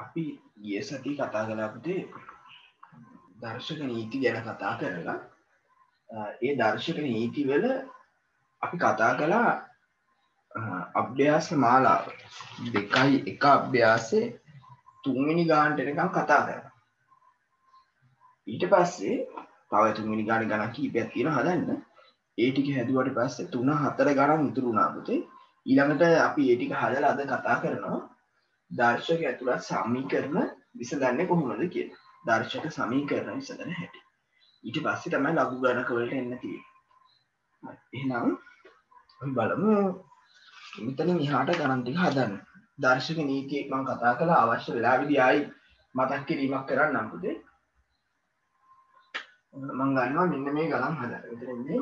අපි ගිය සති කතා කලාපුතේ දර්ශක නීති ගැන කතා කරලා ඒ දර්ශක නීතිවල අපි කතා කලා අභ්‍යාස මාලාව. දෙකයි එක අභ්‍යාසේ තුන්වෙනි ගාන්ටනකම් කතා කර ඊට පස්සේ තව තුන්වෙනි ගාන ගණ කීපයක් තියෙන හදන්න. ඒටික හැදුවට පස්සේ තුන හතර ගණන් ඉතුරුුණාපතේ ඊළඟට අපි ඒටික හදල අද කතා කරනවා. දර්ශක ඇතුළත් සමීකරන විසඳන්න කොහොමද කිය දර්ශක සමීකරන විසඳන හැටි. ඊට පස්සේ තමයි ලබු ගණකවලට එන්න තිය එනම් බලමු. මෙතන මිහාට ගණන්ටික හදන්න. දර්ශක නීතියෙක් මං කතා කළ අවශ්‍ය වෙලා විදියි මතක් කිරීමක් කරන්න නම්පුදේ මං ගන්නවා මෙන්න මේ ගලම් හද විතරන්නේ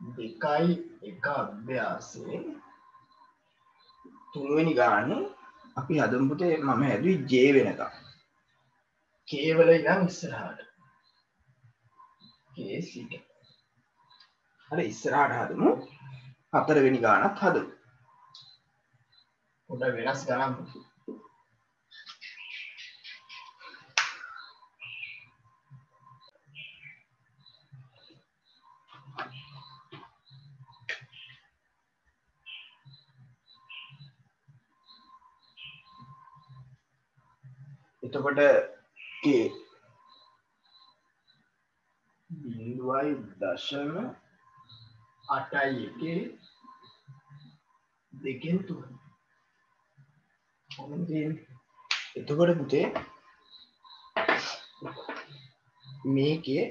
දෙකයි එක අභ්‍යාසේ තුන්වෙනි ගාන අපි හදම්පුතේ මම හැදුයි ජේ වෙනකම්. කේවල ඉනම් ඉස්සරහට. කේසිට අර ඉස්සරහට හදමු. හතරවෙනි ගානත් හද උඩ වෙනස් ගනම් එතකොට බිඳුවයි දශම අටයි එක දෙකෙන් තුන එතකොට පුතේ මේකේ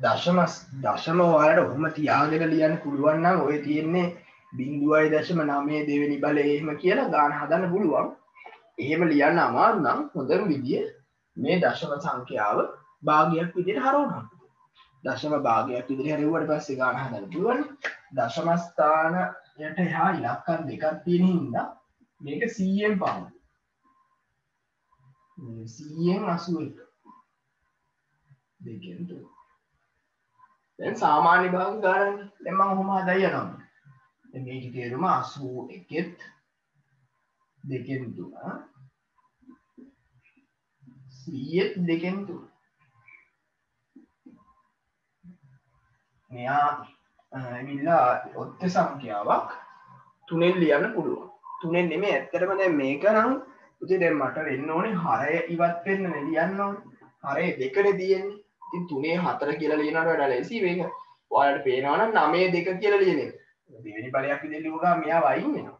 දශම දශම වායට ඔහොම තියාගෙන ලියන්න පුළුවන්නම් ඔය තියෙන්නේ බිින්දුවයි දශම නාමේ දෙවැනි බල එහෙම කියලා ගාන හදන්න පුළුවන් එහෙම ලියන්න අමාරු නම් හොඳම විදිිය මේ දශම සංඛ්‍යාව භාගයක් විදියට හරවනම් දශම භාගයක් විදිරි හැරවට පස්සේ ගාන හදන්න පුළුවන්. දශමස්ථානයට එහා ඉලක්කන් දෙකක් තියෙන හින්ද මේක සීයෙන් පාන සීයෙන් අසුව දෙකතු දැන් සාමාන්‍ය භාග ගාරන්න එම හොම දය නම් මේක තේරුම අසූ එකෙත් දෙකෙන් තුන. සීයත් දෙකෙන් තුන. මෙයා ඇවිල්ලා ඔත්ත සංඛ්‍යාවක් තුනෙන් ලියන්න පුළුවන්. තුනෙන් නෙමේ ඇත්තරම දැ මේක නම් උති දැ මට වෙන්න ඕනේ හරය ඉවත් වෙන්න ලියන්න හරය දෙකන තියෙන්නේ. ඉතින් තුනේ හතර කියලා ලියනට වැඩ ලෙසි වේක ඔයාලට පේනවන නමේ දෙක කියලා ලියන දෙවැනි පලයක් විදිලිවගා මෙයා වයින් වෙනවා.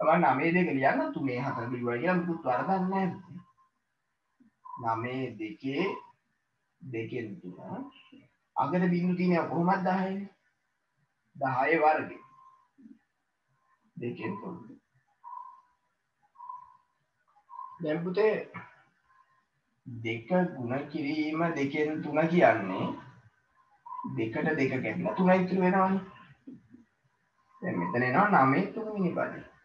තම නමේ දෙක ලියන්න තුනේ හතර ලිවයි කියලා මුකුත් වරදන්න නමේ දෙකේ දෙකෙන් තුන. අගට බිඳු තියන කොහොමත් දහය? දහය වර්ග දෙකෙන් තුන්. දැම්පුතේ දෙක ගුණ කිරීම දෙකෙන් තුන කියන්නේ දෙකට දෙක කැටලා තුන ඉතුරු වෙනවානේ. දැන් මෙතන එනවා නමේ තුන්වෙනි පදේ.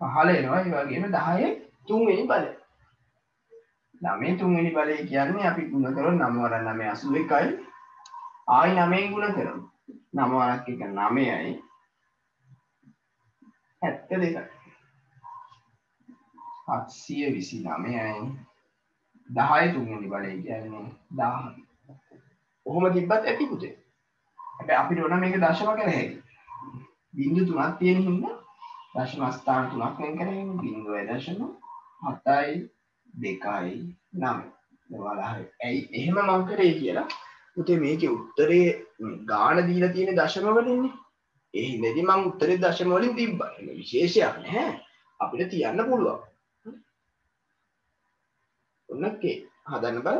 පහළ එනවා. ඒ වගේම 10 තුන්වෙනි පදේ නමේ තුන්වෙනි බලය කියන්නේ අපි ගුණ කරොත් නම වරන් නමේ 81යි ආයි නමෙන් ගුණ කරමු. නම වරක් එක 9යි 72යි 729යි 10 තුන්වෙනි බලය කියන්නේ 10 ඔහොම තිබ්බත් ඇති පුතේ හැබැයි අපිට ඕන මේක දශම කර හැකි. බිංදු තුනක් තියෙන හින්දා දශම ස්ථාන තුනක් වෙන් කරගෙන බිංදුවයි දශම 7යි දෙකයි නම දවාලාහරි ඇයි එහෙම මං කරේ කියලා? උතේ මේක උත්තරේ ගාන දීලා තියෙන දශමවලින්නේ එහි නැති මං උත්තරේ දශමවලින් තිබ්බ. විශේෂයක් නැහැ අපිට තියන්න පුළුවන්. ඔන්නකේ හදන්න බල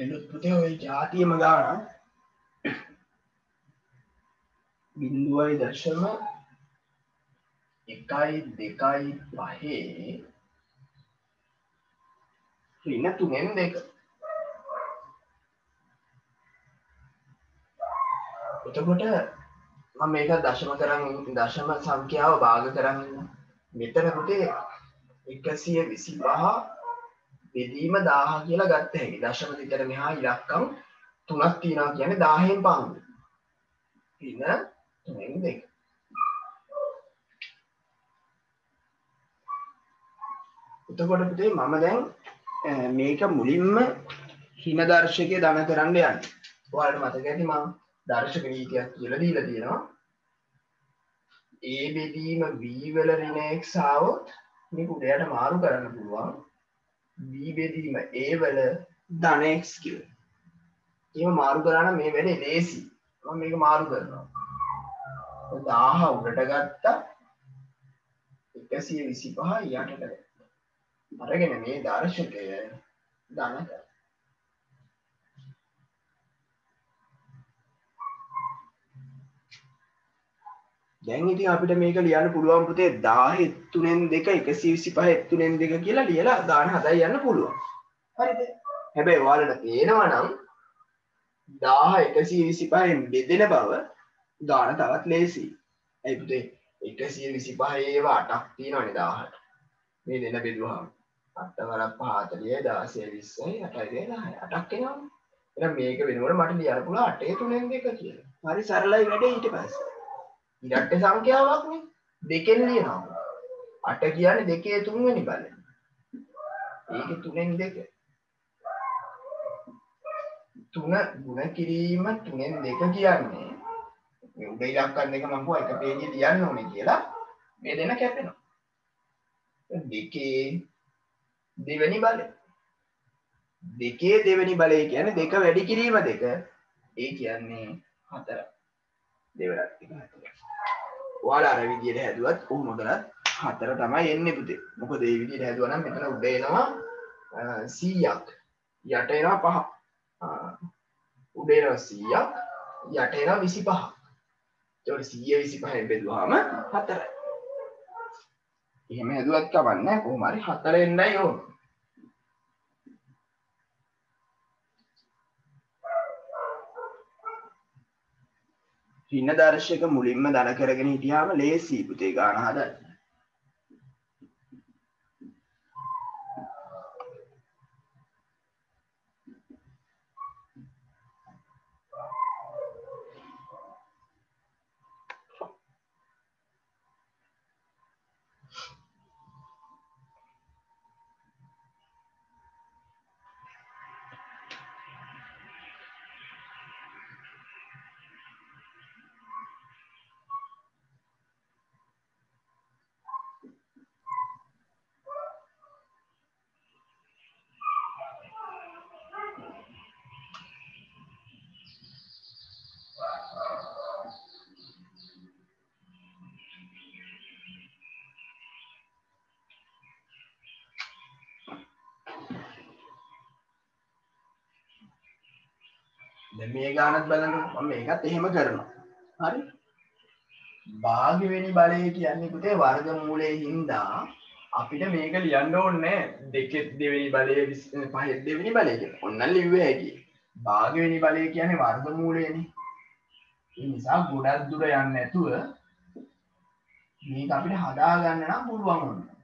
එලුත් පුතේ ඔය ජාතියම ගාන බිින්දුවයි දර්ශම එකයි දෙකයි පහේ රින තුනෙන් දෙක. එතකොට මම මේක දශම කරන්න දශම සංඛ්‍යාව භාග කරන්න මෙතන පුතේ එකසිය විසි පහ බෙදීම දාහ කියලා ගත්ත හැකි. දශම දෙතර මෙහා ඉලක්කම් තුනක් තියෙනවා කියන දාහෙන් පහු ඉන්න තුනෙන් දෙක. එතකොට පුතේ මම දැන් මේක මුලින්ම හිම දර්ශකය දන කරන්න යන්න. ඔයාලට මතක ඇති මම දර්ශක නීතියක් කියලා දීලා තියෙනවා. ඒ බෙදීම B වල ඍණ x ආවොත් මේක උඩයට මාරු කරන්න පුළුවන්. B බෙදීම A වල ධන x කියලා. එහෙම මාරු කරා නම් මේ වැඩේ ලේසි. මම මේක මාරු කරනවා. 1000 උඩට ගත්තා 125 යටට ගත්තා. අරගෙන මේ දර්ශකය ධන දැන් ඉතින් අපිට මේක ලියන්න පුළුවන් පුතේ 10 3න් 2 125 3න් 2 කියලා ලියලා ගාන හදයි යන්න පුළුවන්. හරිද? හැබැයි ඔයාලට පේනවා නම් 10 125න් බෙදෙන බව ගාන තවත් ලේසි. ඇයි පුතේ 125 ඒවා 8ක් තියෙනවනේ 1000ට. මේ දෙන බෙදුවාම 8 වරක් 40 16 20 8යි 10 8ක් එනවා. එහෙනම් මේක වෙනකොට මට ලියන්න පුළුවන් 8 3න් 2 කියලා. හරි සරලයි වැඩේ ඊට පස්සේ. ඉරට්ට සංඛ්‍යාවක්නේ දෙකෙන් ලියනවා. අට කියන්නේ දෙකේ තුන්වෙනි බල ඒක තුනෙන් දෙක. තුන ගුණ කිරීම තුනෙන් දෙක කියන්නේ. මේ උඩ ඉලක්කම් දෙක මම කිව්වා එක පේජේ ලියන්න ඕනේ කියලා මේ දෙන කැපෙනවා. දෙකේ දෙවෙනි බලය. දෙකේ දෙවෙනි බලය කියන්නේ දෙක වැඩි කිරීම දෙක. ඒ කියන්නේ හතර. දෙවරක් එක හතර ඔයාලා අර විදියට හැදුවත් කොහොම කරත් හතර තමයි එන්නේ පුතේ. මොකද මේ විදියට හැදුවා නම් මෙතන උඩ එනවා 100ක් යට එනවා 5. උඩ එනවා 100ක් යට එනවා 25. ඒකට 125 බෙදුවාම 4යි. එහෙම හැදුවත් කවන්නේ කොහොම හරි 4 එන්නයි ඕනේ. හින්න දර්ශක මුලින්ම දන කරගෙන හිටියාම ලේසි පුතේ ගාන හදන්න. මේ ගානත් බලන්න මේකත් එහෙම කරනවා. හරි? භාගවෙනි බලය කියන්නේ පුතේ වර්ග මූලයේ හින්දා අපිට මේක ලියන්න ඕනේ දෙකෙත් දෙවෙනි බලය පහෙත් දෙවෙනි බලය කියලා. ඔන්න ලිව්වේ හැකි භාගවෙනි බලය කියන්නේ වර්ග මූලයනේ. ඒ නිසා ගොඩක් දුර යන්නේ නැතුව මේක අපිට හදාගන්න නම් පුළුවන් වුණා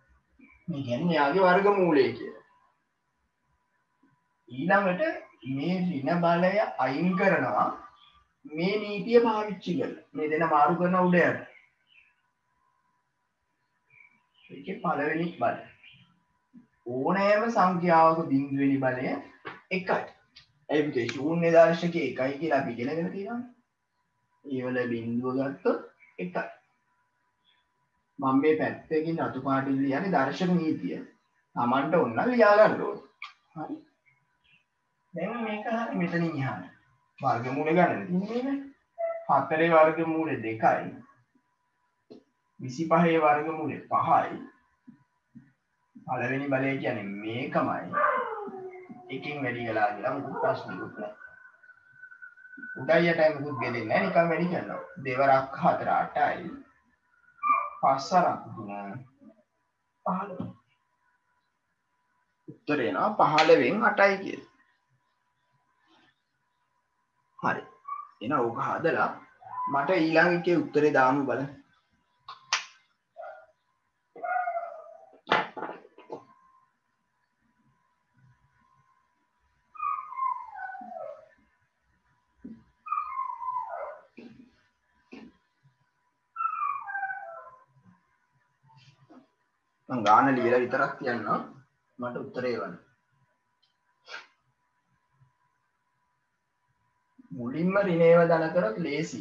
මේ කියන්නේ යාගේ වර්ග මූලය කියලා. ඊළඟට මේ රින බලය අයින් කරනවා. මේ නීතිය පාවිච්චි කළ මේ දෙන මාරු කරන උඩයට එක පලවෙනි බල ඕනෑම සංඛ්‍යාවක බිින්දුවනි බලය එකයි. ඇවිත ශූන්‍ය දර්ශක එකයි කියලා පිගෙනගෙන තියෙන ඒවල බින්දුව ගත්තොත් එකයි. මං මේ පැත්තකින් අතු පාටිල්ල යන දර්ශක නීතිය. තමන්ට ඔන්න ලියාගන්නඩෝ හරි? දැන් මේක හරි මෙතනින් යහන වර්ගමූල ගන්න තින්නේ හතරේ වර්ගමූල දෙකයි විසි පහේ වර්ගමූලේ පහයි පළවෙනි බලය කියන්නේ මේකමයි එකකින් වැඩි වෙලා කියලා මොකද ප්‍රශ්නකුත් නැහැ. උඩයි යටයි මොකුත් ගෙදෙන්නේ නැහැ නිකන් වැඩි කරනවා. දෙවරක් හතර අටයි. පස්සරක් තුන 15. උත්තරේ එනවා 15න් 8යි කියලා. හරි. එහෙනම් ඕක හදලා මට ඊළඟ එකේ උත්තරේ දාමු බලන්න. මං ගාන ලියලා විතරක් කියන්නම් මට උත්තරේ එවන්න. මුලින්ම රිනේව දන කරොත් ලේසි.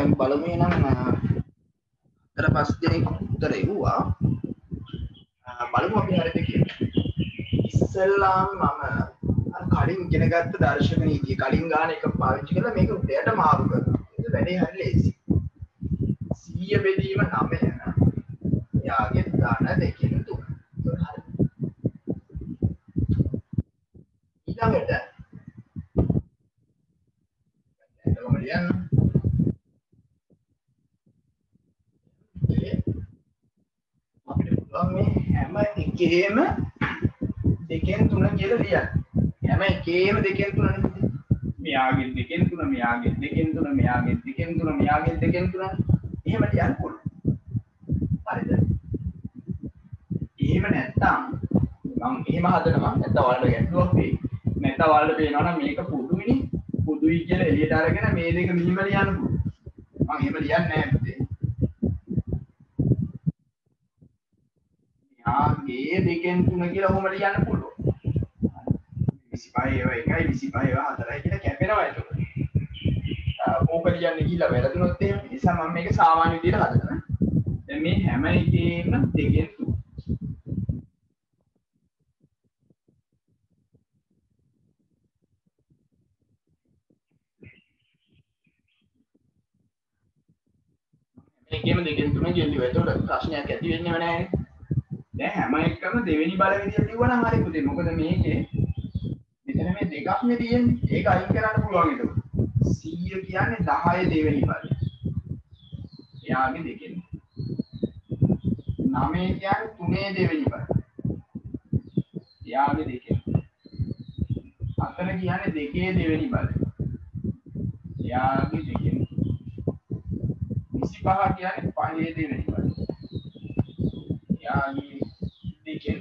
අපි බලමු එහෙනම් අතර පස් දෙනෙක් උත්තර එව්වා. බලමු අපි හරිද කියලා ඉස්සෙල්ලාම මම අර කලින් ඉගෙන ගත්ත දර්ශක නීතිය කලින් ගාන එක පාවිච්චි කරලා මේක උඩයට මාරු කරනවා. ඒක වැඩේ හරි ලේසි. 100 බෙදීම 9 යාගේ ධන දෙකෙන් තුන. හරි. ඊළඟට එතකොම ලියන්න අපිට පුළුවන් මේ හැම එකේම දෙකෙන් තුන කියලා ලියන්න. හැම එකේම දෙකෙන් තුන නෙමෙයි. මෙයාගෙන් දෙකෙන් තුන මෙයාගෙන් දෙකෙන් තුන මෙයාගෙන් දෙකෙන් තුන මෙයාගෙන් දෙකෙන් තුන එහෙම ලියන්න පුළුවන්. හරිද? එහෙම නැත්තම් මම එහෙම හදනවා නැත්නම් ඔයාලට ගැටලුවක් වෙයි. නැත්නම් ඔයාලට පේනවා නම් මේක පොදුයිනේ. පොදුයි කියලා එළියට අරගෙන මේ දෙක මෙහිම ලියන්න පුළුවන්. මම එහෙම ලියන්නේ නැහැ පුතේ. යාගේ දෙකෙන් තුන කියලා ඔහොම ලියන්න පුළුවන්. 25 ඒවා එකයි 25 ඒවා හතරයි කියලා කැපෙනවා එතකොට. ඕක ලියන්න ගිහිල්ලා වැරදුනොත් එහෙම නිසා මම මේක සාමාන්‍ය විදිහට හදනවා. දැන් මේ හැම එකේම දෙකෙන් තුන. එකේම දෙකෙන් තුන ගෙල්ලුවා. එතකොට ප්‍රශ්නයක් ඇති වෙන්නේම නැහැ. දැන් හැම එකම දෙවෙනි බල විදියට ලිව්වනම් හරි පුතේ. මොකද මේකේ මෙතන මේ දෙකක් නේ තියෙන්නේ. ඒක අයින් කරන්න පුළුවන් ඒක. 100 කියන්නේ 10 දෙවෙනි බලය. එයාගේ දෙකෙන්. 9 කියන්නේ 3 දෙවෙනි බලය. එයාගේ දෙකෙන්. 4 කියන්නේ දෙකේ දෙවෙනි බලය. එයාගේ දෙකෙන්. 25 කියන්නේ පහේ දෙවෙනි බලය. එයාගේ දෙකෙන්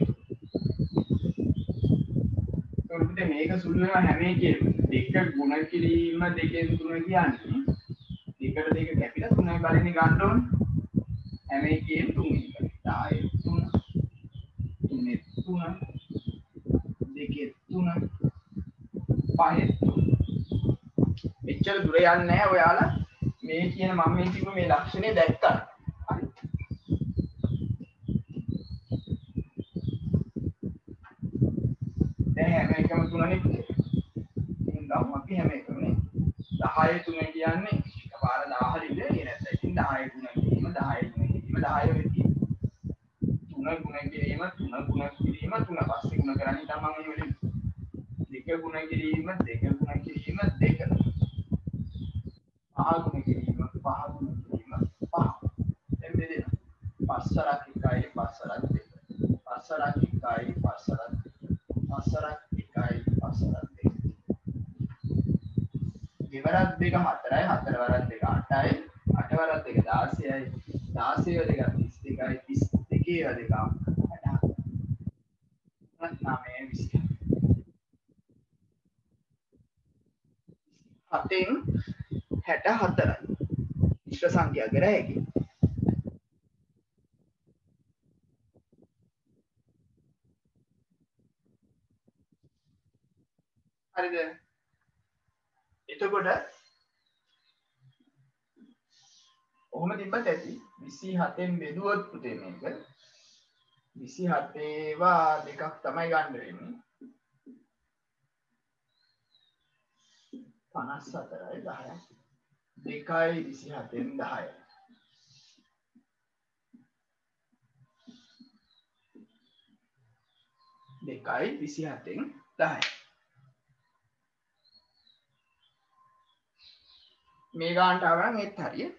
තොරට මේක සුළු වෙනවා හැම එකේම. දෙක ගුණ කිරීම දෙකෙන් තුන කියන්නේ දෙකට දෙක කැපිලා තුනයි බලන්නේ ගන්න ඕන. හැම එකේම තුන එක 10 තුන තුනේ තුන දෙකේ තුන පහේ තුන. එච්චර දුර යන්නේ නැහැ ඔයාලා. මේ කියන මම මේ තිබු මේ ලක්ෂණය දැක්කා හරි දැන් හැම එකම තුනනේ ඉතින් ගමු අපි හැම එකම නේ 10 තුන කියන්නේ එකපාර 10 රිද ඒ නැත්නම් ඉතින් 10 තුන කිරීම 10 තුන කිරීම 10 වෙති තුන ගුණ කිරීම තුන ගුණ කිරීම තුන පස්සේ ගුණ කරන්නේ තමයි මම වෙලෙ දෙක ගුණ කිරීම දෙක ගුණ කිරීම දෙක. පහ ගුණ කිරීම පහ ගුණ කිරීම පහ. දැන් මෙතන පස්සරක් එකයි පස්සරක් දෙක. පස්සරක් එකයි පස්සරක් පස්සරක් එකයි පස්සරක් දෙක දෙවරක් දෙක හතරයි. හතර වරක් දෙක අටයි. අට වරක් දෙක 16යි 16 දෙක 32යි 32 දෙක 8 හතෙන් හැට හතරයි. විශ්ව සංඛ්‍යා කර හැකි හරිද එතකොට ඔහොම තිබ්බත් ඇති 27න් බෙදුවොත් පුතේ මේක. 27 ඒවා දෙකක් තමයි ගන්න වෙන්නේ. 54යි 10යි දෙකයි 27න් 10යි දෙකයි 27න් 10යි මේ ගානට ආවනම් ඒත් හරිය.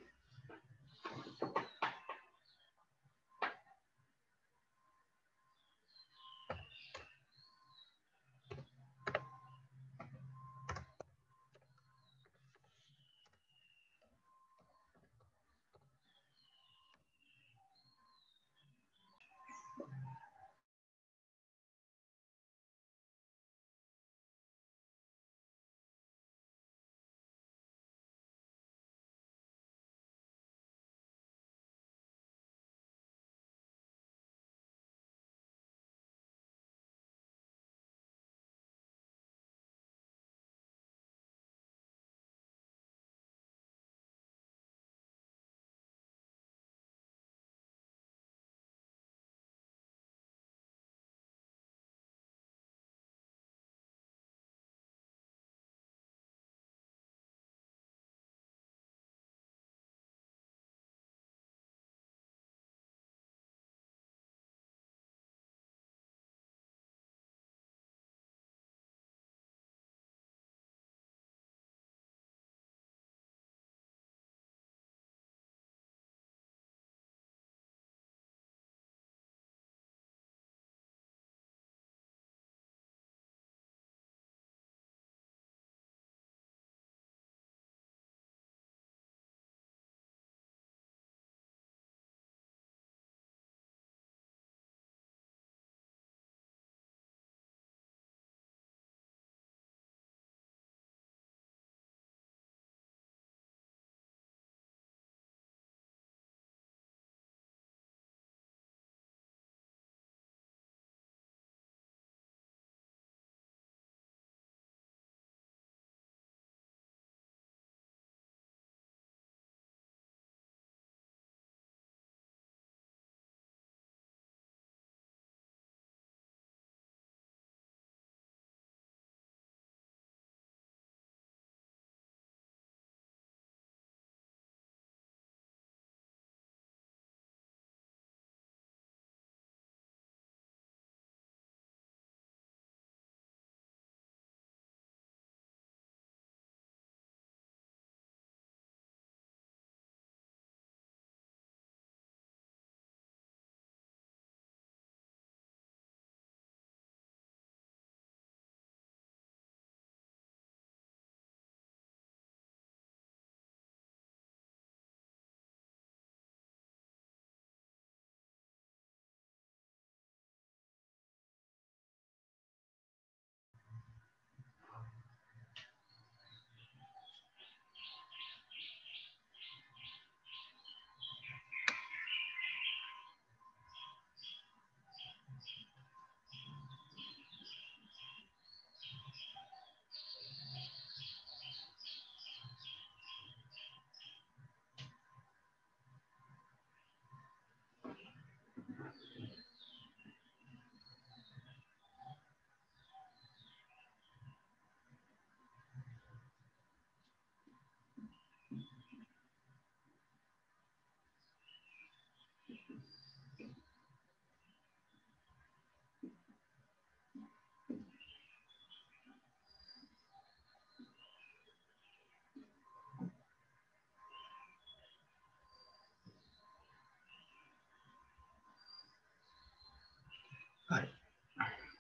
හරි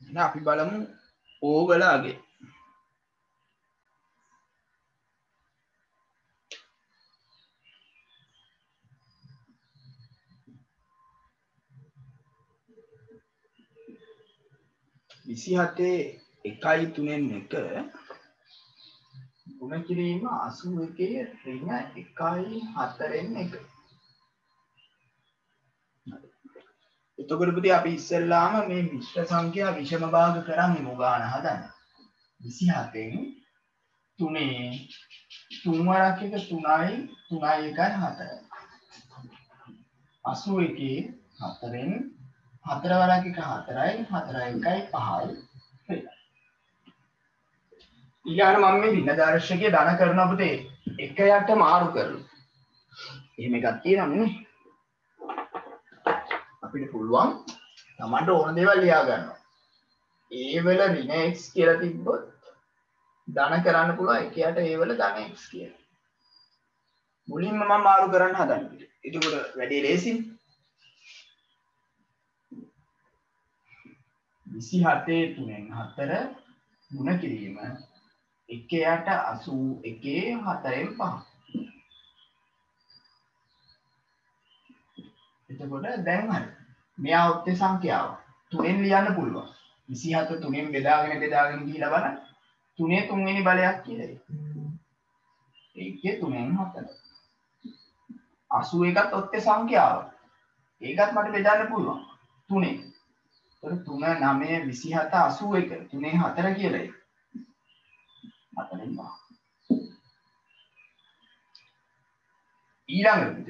එහෙනම් අපි බලමු ඕවලගේ විසි හතේ එකයි තුනෙන් එක ගුණ කිරීම අසු එකේ රින එකයි හතරෙන් එක. එතකොට පුතේ අපි ඉස්සෙල්ලාම මේ මිශ්‍ර සංඛ්‍යා විෂම භාග කරන් ඉමු ගාන හදන්න. 27න් 3 තුන් වරක් එක 3යි 3යි එකයි 4යි 81 4න් හතර වරක් එක 4යි 4යි එකයි 5යි ඊළඟට මම මේ ඍණ දර්ශකයේ ධන කරන පුතේ එක යට මාරු කරනවා එහෙම එකක් තියෙනවනේ නේ අපිට පුළුවන් තමන්ට ඕන දේවල් ලියා ගන්නවා. ඒ වල ඍණ x කියලා තිබ්බොත් ධන කරන්න පුළුවන් එකයට ඒ වල ධන x කියලා. මුලින්ම මම මාරු කරන්න හදන්නේ. එතකොට වැඩේ ලේසියි. 27 තුනෙන් 4 ගුණ කිරීම එකයට 81 4න් 5. එතකොට දැන් හරි. මෙයා ඔත්තේ සංඛ්‍යාව. තුනෙන් ලියන්න පුළුවන්. 27 තුනෙන් බෙදාගෙන බෙදාගෙන ගිහිලා බලන්න. තුනේ තුන්වෙනි බලයක් කියලා ඒක. ඒකේ තුනෙන් හතර. 81ත් ඔත්තේ සංඛ්‍යාව. ඒකත් මට බෙදන්න පුළුවන්. තුනේ. ඒතර 3 9 27 81 තුනේ 4 කියලා ඒක. හතරෙන් පහ. ඊළඟට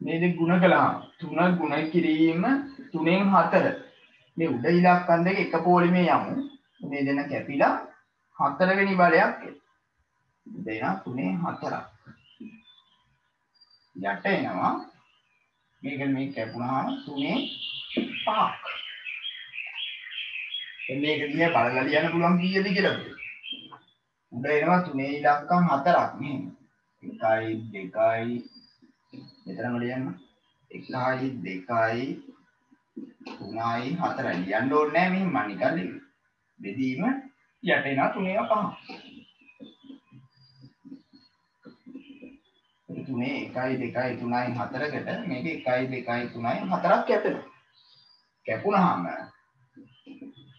මේ දෙක ගුණ කළාම 3 ගුණ කිරීම 3න් 4 මේ උඩ ඉලක්කම් දෙක එක පොලිමේ යමු. මේ දෙන කැපිලා හතරවෙනි බලයක් දෙන 3න් 4ක් යට එනවා. මේක මේ කැපුණාම 3න් 5ක් මේක දිහා බලලා ලියන්න පුළුවන් කීයද කියලා. උඩ එනවා 3 ඉලක්කම් 4ක් මෙහෙම. 1යි 2යි මෙතනම ලියන්න. 1යි 2යි 3යි 4යි ලියන්න ඕනේ නැහැ මෙහෙම. මම නිකන් ලියුවේ බෙදීම යට එනවා 3 5 තුනේ 1යි 2යි 3යි 4කට මේක 1යි 2යි 3යි 4ක් කැපෙනවා කැපුණාම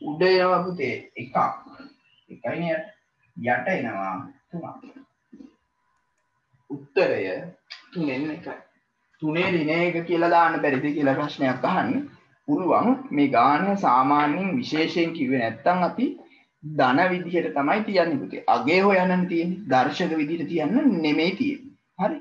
උඩ එනවා පුතේ එකක් එකයි යට එනවා 3ක් උත්තරය තුනෙන් එකයි. තුනේ දින එක කියලා දාන්න බැරිද කියලා ප්‍රශ්නයක් අහන්න. පුළුවන් මේ ගාන සාමාන්‍යයෙන් විශේෂයෙන් කිව්වේ නැත්නම් අපි ධන විදිහට තමයි තියන්නේ පුතේ. අගේ හොයන්න තියෙන්නේ. දර්ශක විදිහට තියන්න නෙමෙයි තියෙන්නේ. හරි.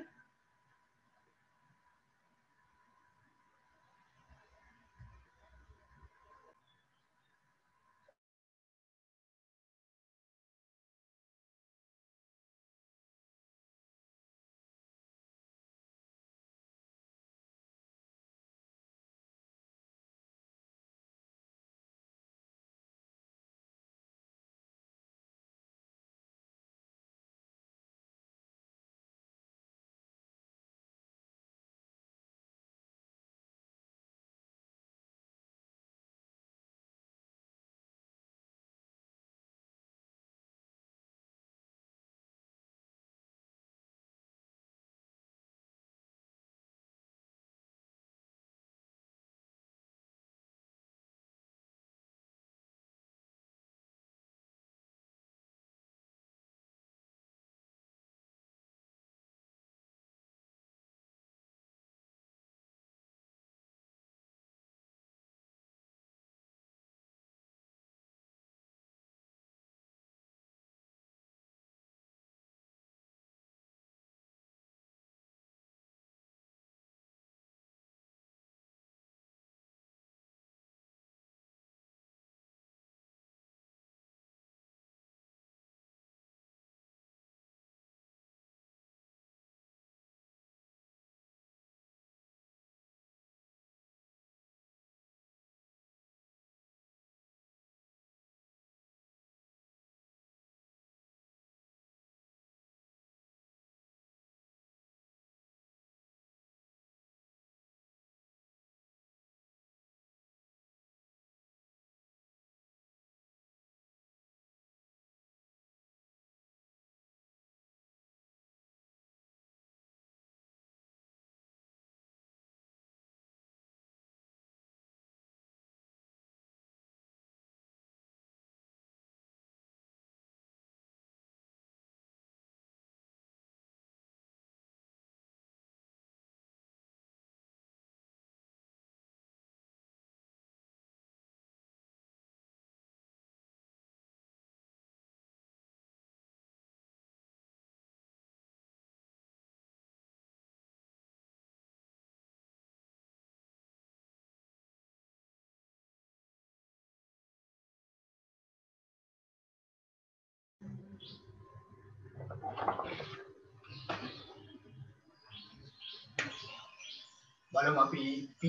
බලමු අපි P.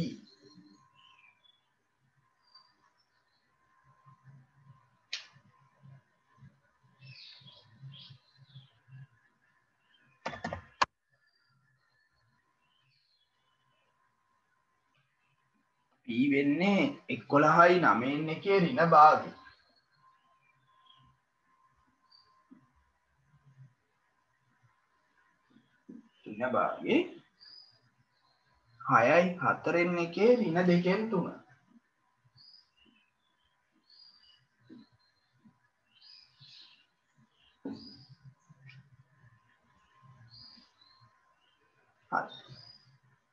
P වෙන්නේ එක්කොළහයි නමෙන් එකේ රින භාග රින භාගේ හයයි හතරෙන් එකේ රින දෙකෙන් තුන.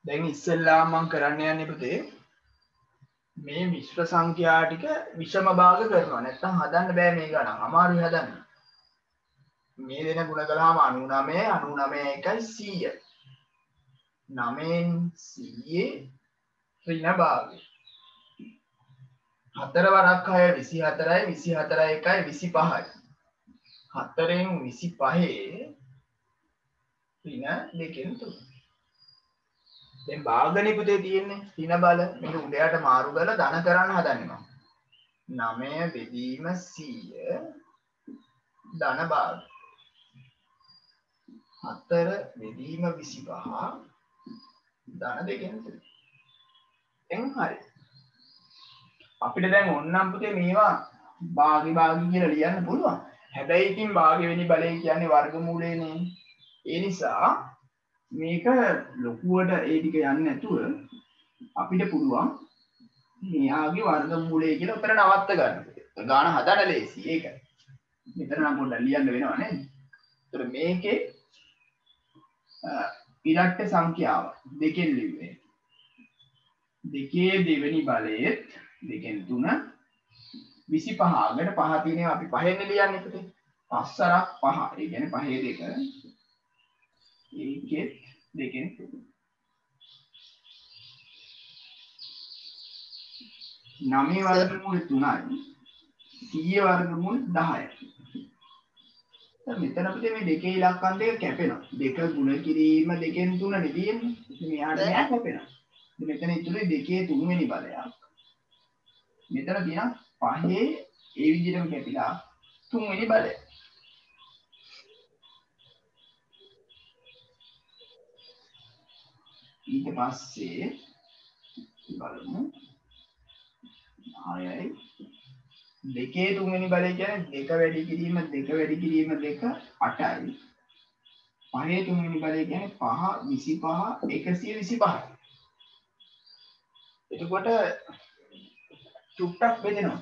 දැන් ඉස්සල්ලා මං කරන්න යන්න පුතේ මේ විශ්ව සංඛ්‍යා ටික විෂම භාග කරනවා. නැත්තම් හදන්න බෑ මේ ගණන්. අමාරුයි හදන්න. මේ දෙන ගුණ කළාම 99 99 100 9න් 100 ඍණ භාගය හතර වරක් 6 24යි 24 1යි 25යි හතරෙන් 25 ඍණ දෙකෙන් තුන. දැන් භාගනේ පුතේ තියෙන්නේ තින බල මේක උඩයට මාරු කරලා ධන කරන්න හදන්නේ මම 9 බෙදීම 100 ධන භාග 4 බෙදීම 25 ධන දෙකෙන් තුන දැන් හරි අපිට දැන් ඕන්නම් පුතේ මේවා භාගි භාගි කියලා ලියන්න පුළුවන් හැබැයි ඉතින් භාග වෙනි බලය කියන්නේ වර්ගමූලයනේ ඒ නිසා මේක ලොකුවට ඒ ටික යන්නේ නැතුව අපිට පුළුවන් මෙයාගේ වර්ග මූලය කියලා උතර නවත්ත ගන්න. ගාන හදන්න ලේසි ඒක. මෙතන නම් පොඩ්ඩක් ලියන්න වෙනවා නේද? ඒතර මේකේ ඉරට්ට සංඛ්‍යාව දෙකෙන් ලිව්වේ. දෙකේ දෙවෙනි බලයේත් දෙකෙන් තුන 25 අගට පහ තියෙනවා අපි පහෙන් ලියන්නේ පුතේ. පස්සරක් පහ. ඒ කියන්නේ පහේ දෙක ඒකෙත් දෙකෙන් නමේ වර්ගමූල තුනයි සිය වර්ගමූල දහය මෙතන අපිට මේ දෙකේ ඉලක්කම් දෙක කැපෙනවා. දෙක ගුණ කිරීම දෙකෙන් තුන නෙදීන්නේ මෙයාට මෙයා කැපෙනවා. මෙතන ඉතුරු දෙකේ තුන්වෙනි බලයක්. මෙතන තියෙන පහේ ඒ විදිහටම කැපිලා තුන්වෙනි බලය. ඊට පස්සේ බලමු. ආයයි. දෙකේ තුන්වෙනි බලය කියන්නේ දෙක වැඩි කිරීම දෙක වැඩි කිරීම දෙක 8යි පහේ තුන්වෙනි බලය කියන්නේ පහ 25 125යි එතකොට චුට්ටක් බෙදෙනවා.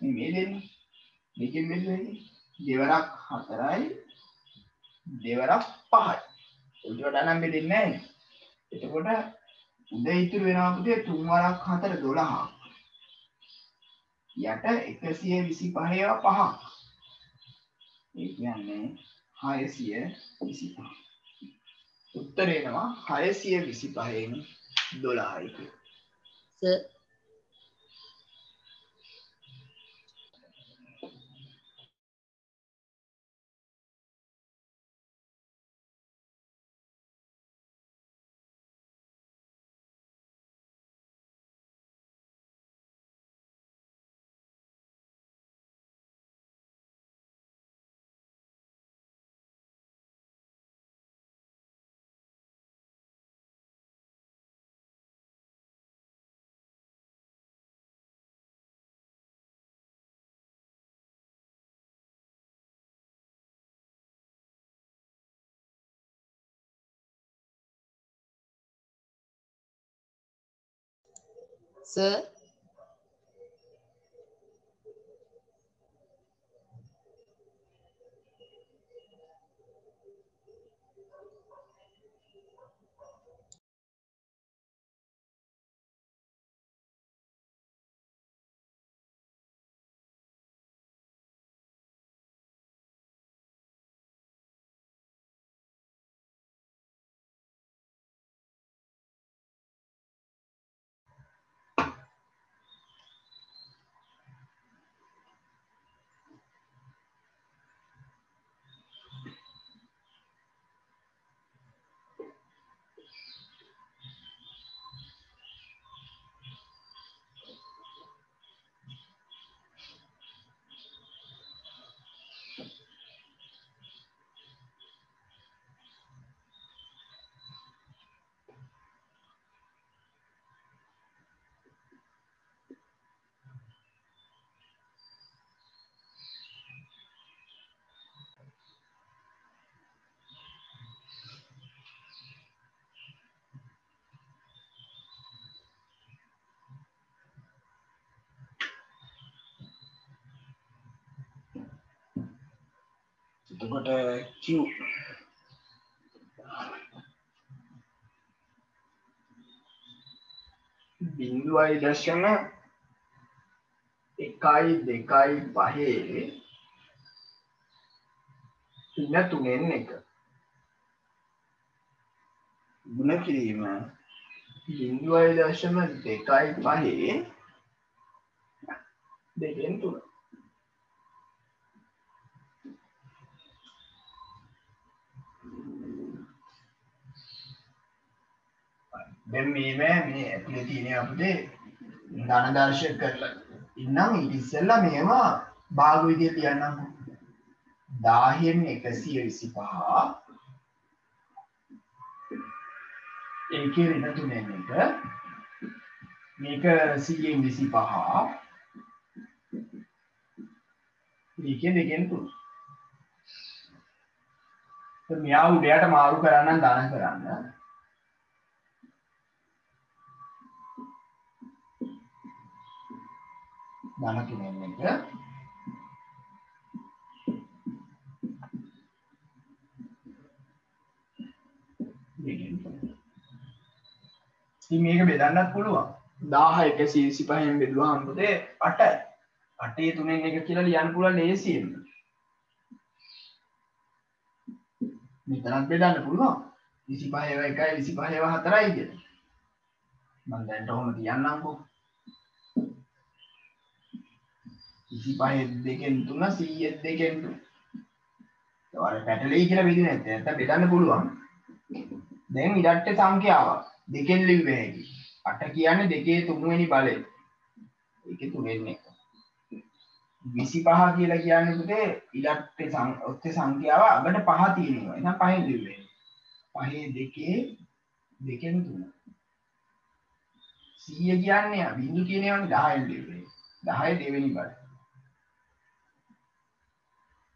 මේ මේ දෙන්නේ දෙකෙන් බෙදුවේ දෙවරක් 4යි දෙවරක් 5යි උඩ වඩා නම් බෙදෙන්නේ නැහැ. එතකොට උඩ ඉතුරු වෙනවා පුතේ 3 වරක් 4 12ක්. යට 125 ඒවා පහක්. ඒ කියන්නේ 625. උත්තරේ එනවා 625න් 12යි කියලා. සර් සර් එතකොට Q බිඳුවයි දශම එකයි දෙකයි පහේ ඉන්න තුනෙන් එක. ගුණ කිරීම. බිඳුවයි දශම දෙකයි පහේ දෙකෙන් තුන දැන් මේම මේ ඇතුලේ තියෙන අපිට ධන දර්ශක කරලා ඉන්නම්. ඊට ඉස්සෙල්ලා මේවා භාග විදියට ලියන්නම්කෝ 1000න් 125 ඒකේ ඍණ තුනෙන් එක. මේක 100න් 25 ඒකේ දෙකෙන් තුන. මෙයා උඩයට මාරු කරන්න ධන කරන්න. ධන තුනෙන් එක. දෙකෙන් තුන. ඉතින් මේක බෙදන්නත් පුළුවන්. 1000 125න් බෙදුවාම පුතේ 8යි 8 තුනෙන් එක කියලා ලියන්න පුළුවන් ලේසියෙන් මෙතනත් බෙදන්න පුළුවන්. 25 ඒවා 1යි 25 ඒවා 4යි කියලා. මම දැන් ඔහොම තියන්නම්කෝ විසි පහ දෙකෙන් තුන සීය දෙකෙන් තුන. වර පැටලෙයි කියලා බෙදි නැත්නම් නැත්නම් බෙදන්න පුළුවන්. දැන් ඉඩට්ට සංඛ්‍යාවක්. දෙකෙන් ලිව්ව හැකි අට කියන්නේ දෙකේ තුන්වෙනි බලය. ඒකේ තුනෙන් එක. විසි පහ කියලා කියන්නේ පුතේ ඉඩට්ට ඔත්තේ සංඛ්‍යාව අගට පහ තියෙනවා. එහෙනම් පහෙන් ලිව්වේ. පහේ දෙකේ දෙකෙන් තුන. සීය කියන්නේ බිඳු කියනවනේ 10න් ලිව්වේ. 10 දෙවෙනි බලය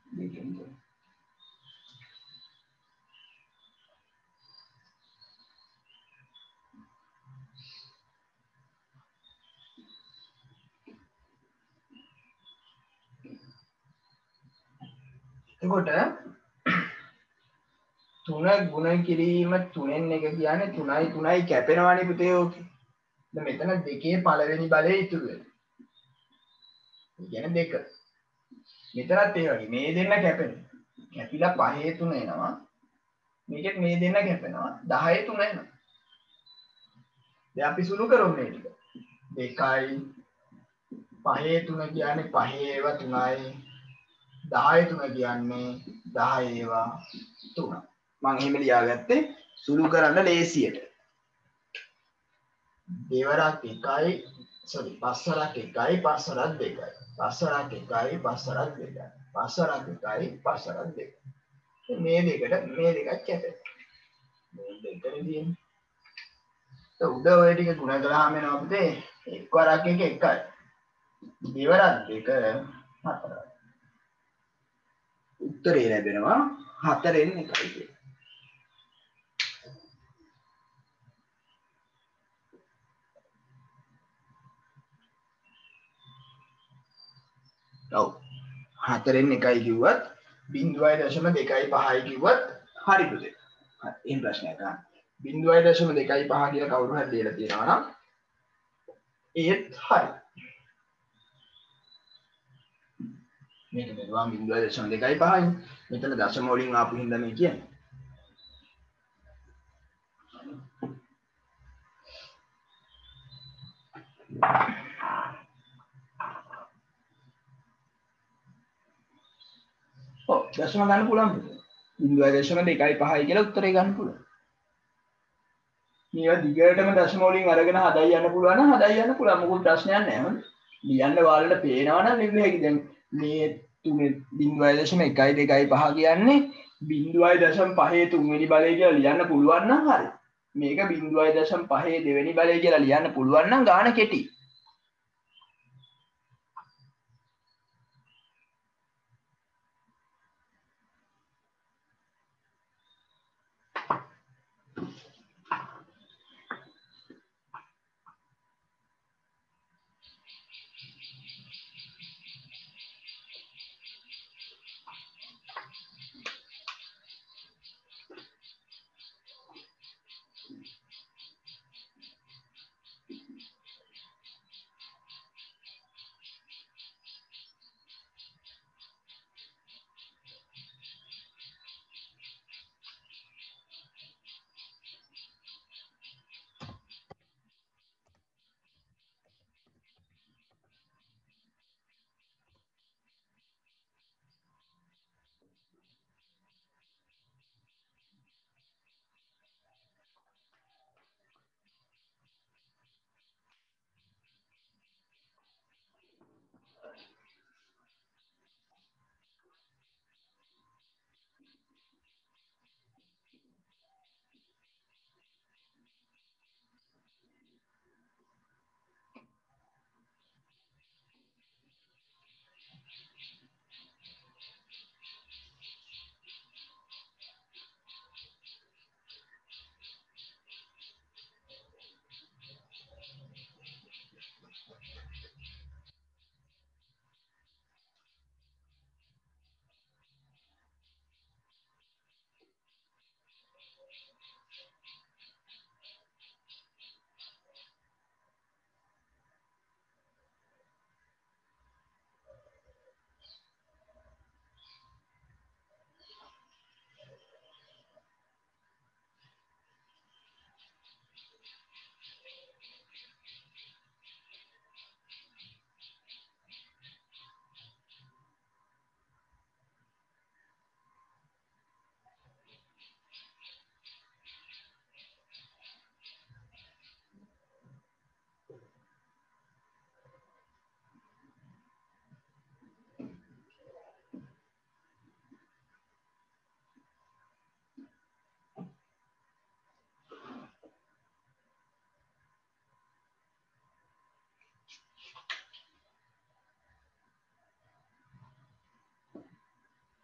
දෙකෙන් තුන එකොට තුන ගුණ කිරීම තුනෙන් එක කියන්නේ තුනයි තුනයි කැපෙනවානේ පුතේ ඕකේ. දැන් මෙතන දෙකේ පළවෙනි බලය ඉතුරු වෙනවා. ඒ කියන්නේ දෙක. මෙතනත් ඒ වගේ මේ දෙන්න කැපෙනවා. කැපිලා පහේ තුන එනවා. මේකෙත් මේ දෙන්න කැපෙනවා 10 තුන එනවා. දැන් අපි සුළු කරමු මේ ටික. දෙකයි පහේ තුන කියන්නේ පහේ ඒවා තුනයි දහය තුන කියන්නේ දහ ඒවා තුන. මං එහෙම ලියාගත්තේ සුළු කරන්න ලේසියට. දෙවරක් එකයි සොරි පස්වරක් එකයි පස්වරක් දෙකයි. පස්වරක් එකයි පස්වරක් දෙකයි. පස්වරක් එකයි පස්වරක් දෙකයි. මේ දෙකට මේ දෙකත් කැපෙන මේ දෙකට තියෙන්නේ. උඩ ඔය ටික ගුණ කළාම එනවා අපිට එක් වරක් එක එකයි. දෙවරක් දෙක හතරයි. උත්තරේ ලැබෙනවා හතරෙන් එකයි කිය. ඔව් හතරෙන් එකයි කිව්වත් බිඳුවයි දශම දෙකයි පහයි කිව්වත් හරි පුතේ. එහෙම ප්‍රශ්නයක් අහන්න. බිඳුවයි දශම දෙකයි පහ කියලා කවුරු හරි ලියලා තියෙනවා නම් ඒත් හරි. මේක බෙදුවාම බිඳුව දශම දෙකයි පහයි මෙතන දශම වලින් ආපු හින්දා මේ කියන්නේ ඔව් දශම ගන්න පුළුවන් බිඳුව දශම දෙකයි පහයි කියලා උත්තරේ ගන්න පුළුවන් මේවා දිගටම දශම වලින් අරගෙන හදයි යන්න පුළුවන් නම් හදයි යන්න පුළුවන් මොකුත් ප්‍රශ්නයක් නැහැ හොඳ ලියන්න ඔයාලට පේනවා නම් ලිව්ව හැකි දැන් මේ තුනේ බිඳුවයි දශම එකයි දෙකයි පහ කියන්නේ බිඳුවයි දශම පහේ තුන්වෙනි බලය කියලා ලියන්න පුළුවන් නම් හරි. මේක බිඳුවයි දශම පහේ දෙවෙනි බලය කියලා ලියන්න පුළුවන් නම් ගාන කෙටි.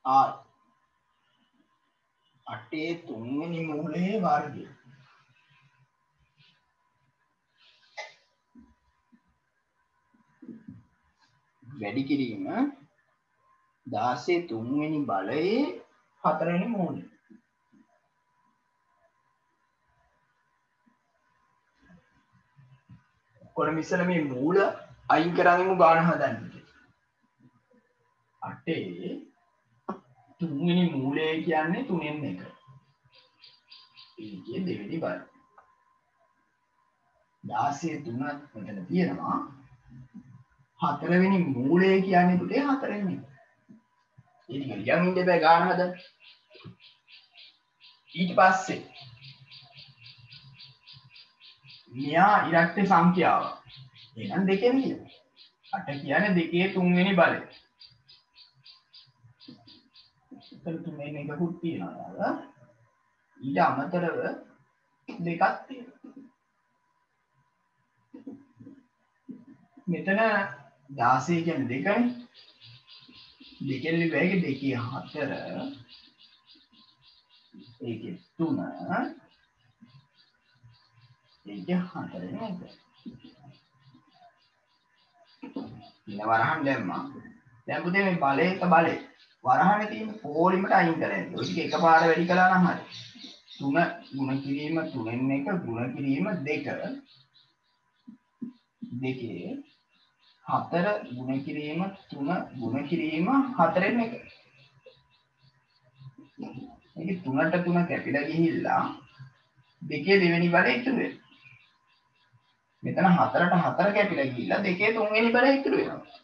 ආ අටේ තුන්වෙනි මූලයේ වර්ගය. වැඩි කිරීම දාසේ තුන්වෙනි බලයේ හතරවෙනි මූලය. කොළම ඉස්සල මේ මූල අයින් කරන්නම ගාන හදන්න අටේ තුන්වෙනි මූලය කියන්නේ තුනෙන් එක. ඒකේ දෙවෙනි බල. දාසේ තුනත් මෙතන තියෙනවා. හතරවෙනි මූලය කියන්නේ පුතේ හතරවෙනි. ඒ ටික ලියන් ඉන්න බෑ ගාන හදන්න. ඊට පස්සේ මෙයා ඉරක්ට සංඛ්‍යාව. එහෙනම් දෙකෙන් ලියන්න අට කියන්නේ දෙකේ තුන්වෙනි බලය. එතන තුන්වෙනි එකකුත් තියෙනවා ඊට අමතරව දෙකක් තියෙනවා. මෙතන 16 කියන්නේ දෙකනේ දෙකෙන් ලිව්වා ඒක දෙකේ හතර. ඒකේ තුන. ඒකේ හතර නේද? ඉන වරහන් දැම්මා. දැන් පුතේ මේ බලය එක බලය වරහනේ තියෙන පොලිමට අයින් කරන්න ඔය ටික එකපාර වැඩි කළා නම් හරි. තුන ගුණ කිරීම තුනෙන් එක ගුණ කිරීම දෙක. දෙකේ හතර ගුණ කිරීම තුන ගුණ කිරීම හතරෙන් එක. මේක තුනට තුන කැපිලා ගිහිල්ලා දෙකේ දෙවෙනි බලය ඉතුරු වෙනවා. මෙතන හතරට හතර කැපිලා ගිහිල්ලා දෙකේ තුන්වෙනි බලය ඉතුරු වෙනවා.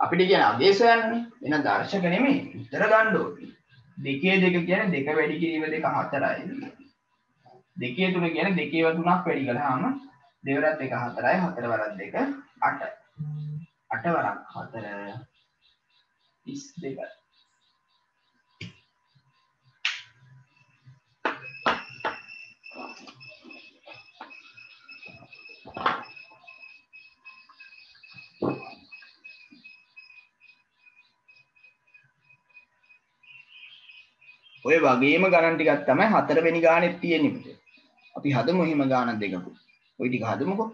අපිට කියන අදේශ යන්නේ වෙන දර්ශක නෙමෙයි උත්තර ගන්න ඕනේ. දෙකේ දෙක කියන්නේ දෙක වැඩි කිරීම දෙක හතරයි. දෙකේ තුන කියන්නේ දෙකේව තුනක් වැඩි කළාම දෙවරත් එක හතරයි හතර වරක් දෙක අට. අට වරක් හතර 32යි. ඔය වගේම ගණන් ටිකක් තමයි හතරවෙනි ගානෙත් තියෙන්නේ පුතේ. අපි හදමු එහෙම ගානක් දෙකක්. ওই ටික හදමුකෝ.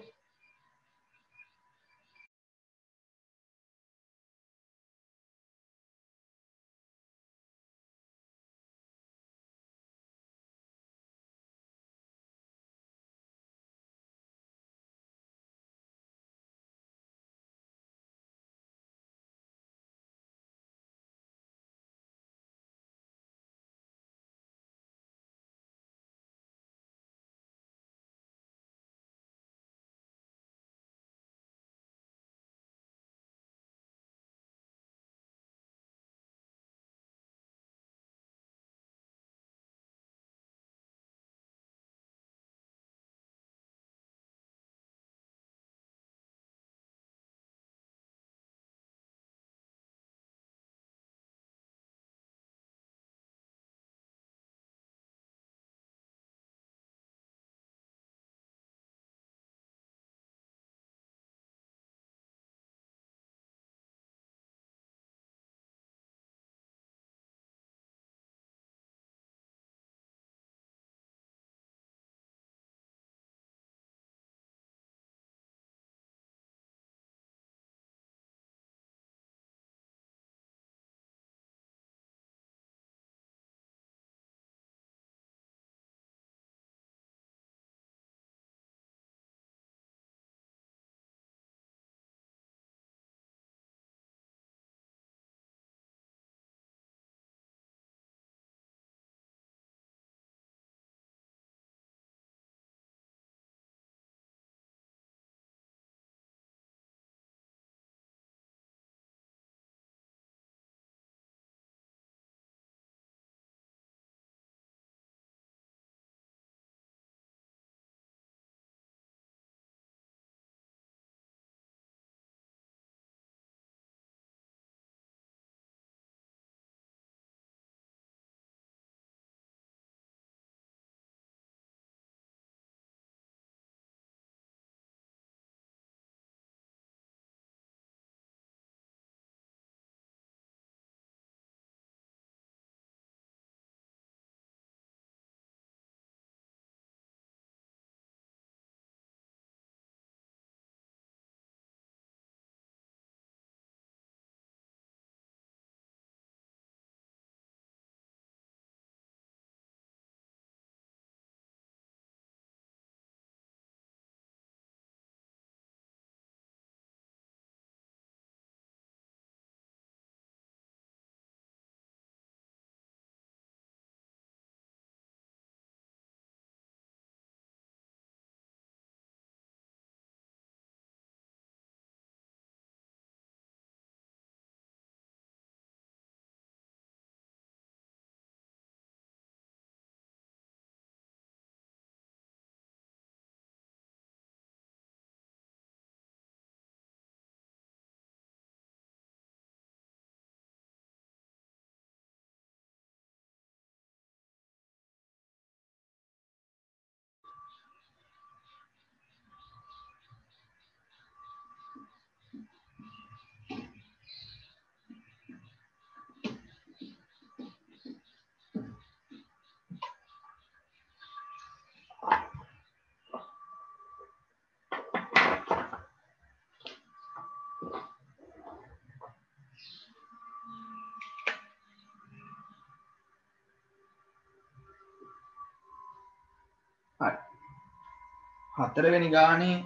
හතරවෙනි ගානේ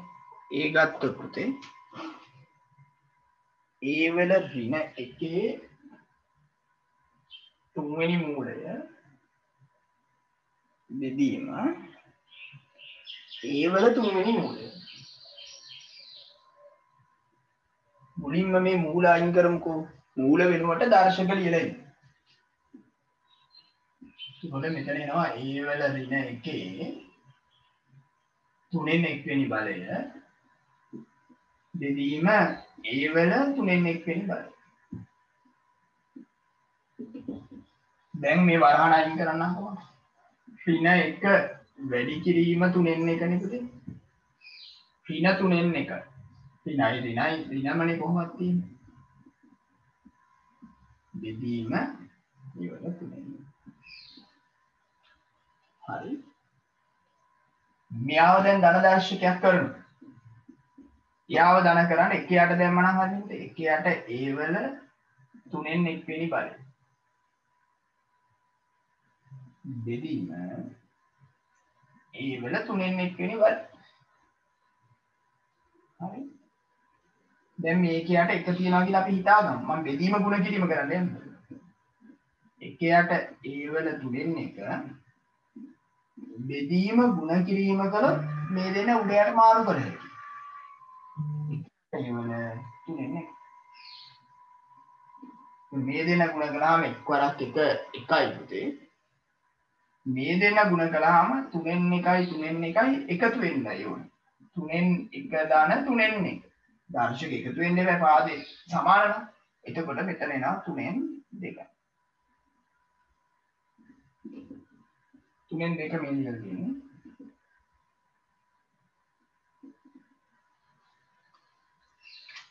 ඒ ගත්තොත් පුතේ ඒ වල ඍණ එකේ තුන්වෙනි මූලය බෙදීම ඒ වල තුන්වෙනි මූලය මුලින්ම මේ මූල අයින් කරමුකෝ මූල වෙනුවට දර්ශක ලියලා ඉන්න. එතකොට මෙතන එනවා ඒ වල ඍණ එකේ තුනෙන් එක්වෙනි බලය බෙදීම ඒ වල තුනෙන් එක්වෙනි බලය. දැන් මේ වරහණ අයින් කරන්න කොහොමද? ඍණ එක වැඩි කිරීම තුනෙන් එකනේ පුතේ. ඍණ තුනෙන් එක. ඍණයි ඍණයි ඍණමනේ කොහොමද තියෙන්නේ? බෙදීම ඒ වල තුනෙන් එක. හරි. මෙයාව දැන් ධන දර්ශකයක් කරනවා. යාව ධන කරන්න එක යට දැම්ම නම් හරියට එක යට ඒ වල තුනෙන් එක්වෙනි බලය. බෙදීම ඒ වල තුනෙන් එක්වෙනි බලය. හරි. දැන් මේක යට එක තියනවා කියලා අපි හිතාගමු. මම බෙදීම ගුණ කිරීම කරන්නේ නේද? එක යට ඒ වල තුනෙන් එක බෙදීම ගුණ කිරීම කළොත් මේ දෙන උඩයට මාරු කර හැකියි. ඒවල තුනෙන් එක. මේ දෙන ගුණ කළාම එක්වරක් එක එකයි පුතේ. මේ දෙන ගුණ කළාම තුනෙන් එකයි තුනෙන් එකයි එකතු වෙන්නයි ඕනේ. තුනෙන් එක දාන තුනෙන් එක. දර්ශක එකතු වෙන්න බෑ පාදේ සමාන නම්. එතකොට මෙතන එනවා තුනෙන් දෙකයි. තුනෙන් දෙක මේ විදිහට තියෙන්නේ.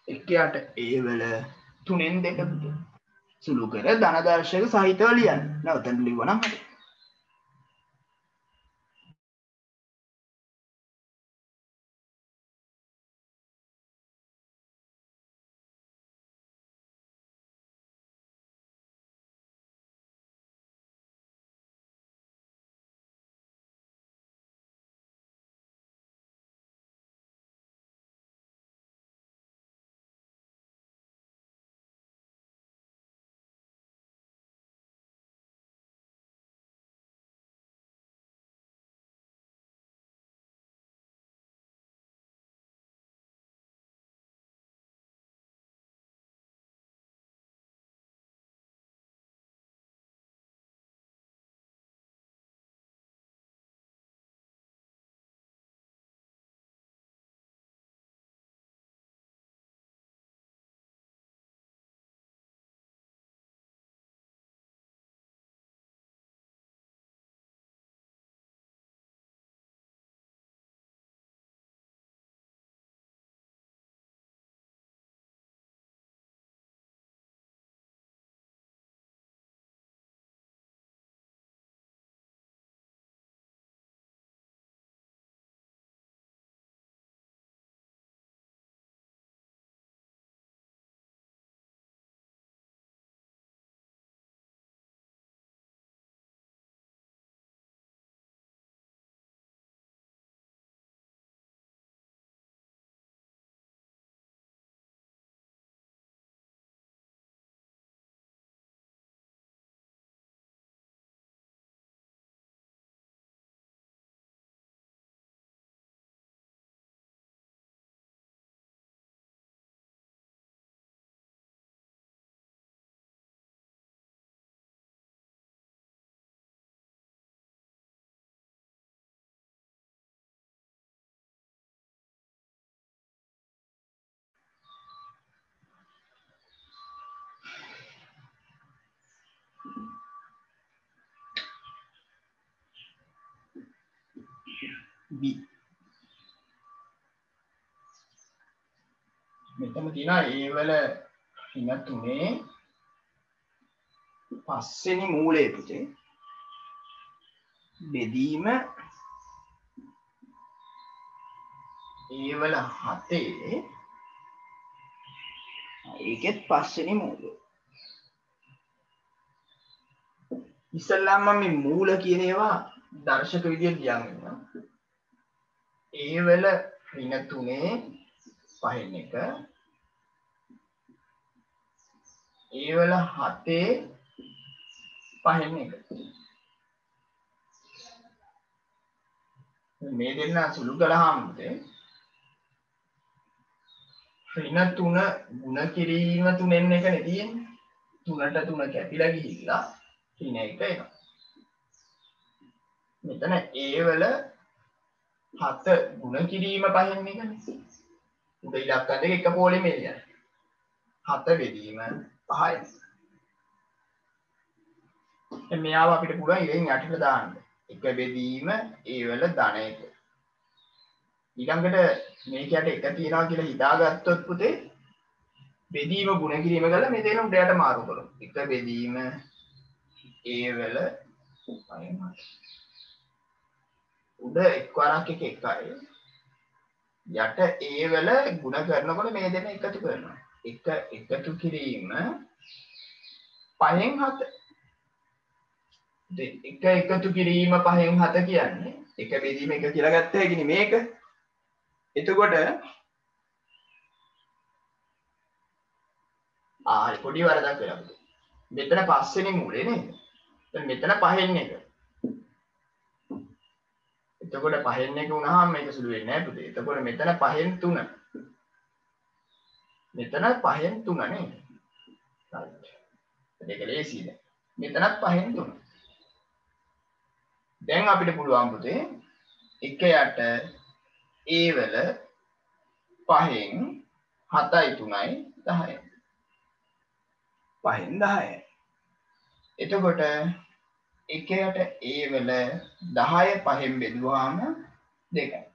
එකයට ඒ වල තුනෙන් දෙක පුතේ. සුළු කර ධන දර්ශක සහිතව ලියන්න. නැවතත් ලිව්වනම් හරි. B. මෙතන තියෙනවා ඒ වල හින තුනේ පස්වෙනි මූලය පුතේ බෙදීම ඒ වල හතේ ඒකෙත් පස්වෙනි මූලය. ඉස්සල්ලාම මේ මූල කියන ඒවා දර්ශක විදියට ලියන් ඉන්නවා ඒ වල ඍණ තුනේ පහෙන් එක. ඒ වල හතේ පහෙන් එක. මේ දෙන්න සුළු කළාමද ඍණ තුන ಗುಣ කිරීම තුනෙන් එකනේ තියෙන්නේ. තුනට තුන කැපිලා ගිහිල්ලා ඍණ එක එනවා. මෙතන ඒ වල හත ಗುಣ කිරීම පහෙන් එකනේ උඩ ඉලක්කම් දෙක එක පොලේ මෙලියන. හත බෙදීම පහයි. මෙයාව අපිට පුළුවන් ඉරෙන් යටට දාන්න. එක බෙදීම ඒ වල ධන එක. ඊළඟට මේකට එක තියනවා කියලා හිතාගත්තොත් පුතේ බෙදීම ගුණ කිරීම කරලා මේ දෙන උඩයට මාරු කරමු එක බෙදීම ඒ වල උඩ එක් වරක් එක එකයි. යට ඒ වල ගුණ කරනකොට මේ දෙන එකතු කරනවා. එක එකතු කිරීම පහෙන් හත. එක එකතු කිරීම පහෙන් හත කියන්නේ එක බෙදීම එක කියලා ගත්ත හැකිනි මේක. එතකොට ආ පොඩි වරදක් වෙලා මෙතන පස්වෙනි මූලේ නේද? මෙතන පහෙන් එක. එතකොට පහෙන් එක වුණාම මේක සුළු වෙන්නේ නැහැ පුතේ. එතකොට මෙතන පහෙන් 3. මෙතන පහෙන් 3 නේද? right. ඒක ලේසියිද? මෙතනත් පහෙන් 3. දැන් අපිට පුළුවන් පුතේ එක යට ඒ වල පහෙන් 7යි 3යි 10යි. පහෙන් 10යි. එතකොට එකයට ඒ වල 10 පහෙන් බෙදුවාම 2යි.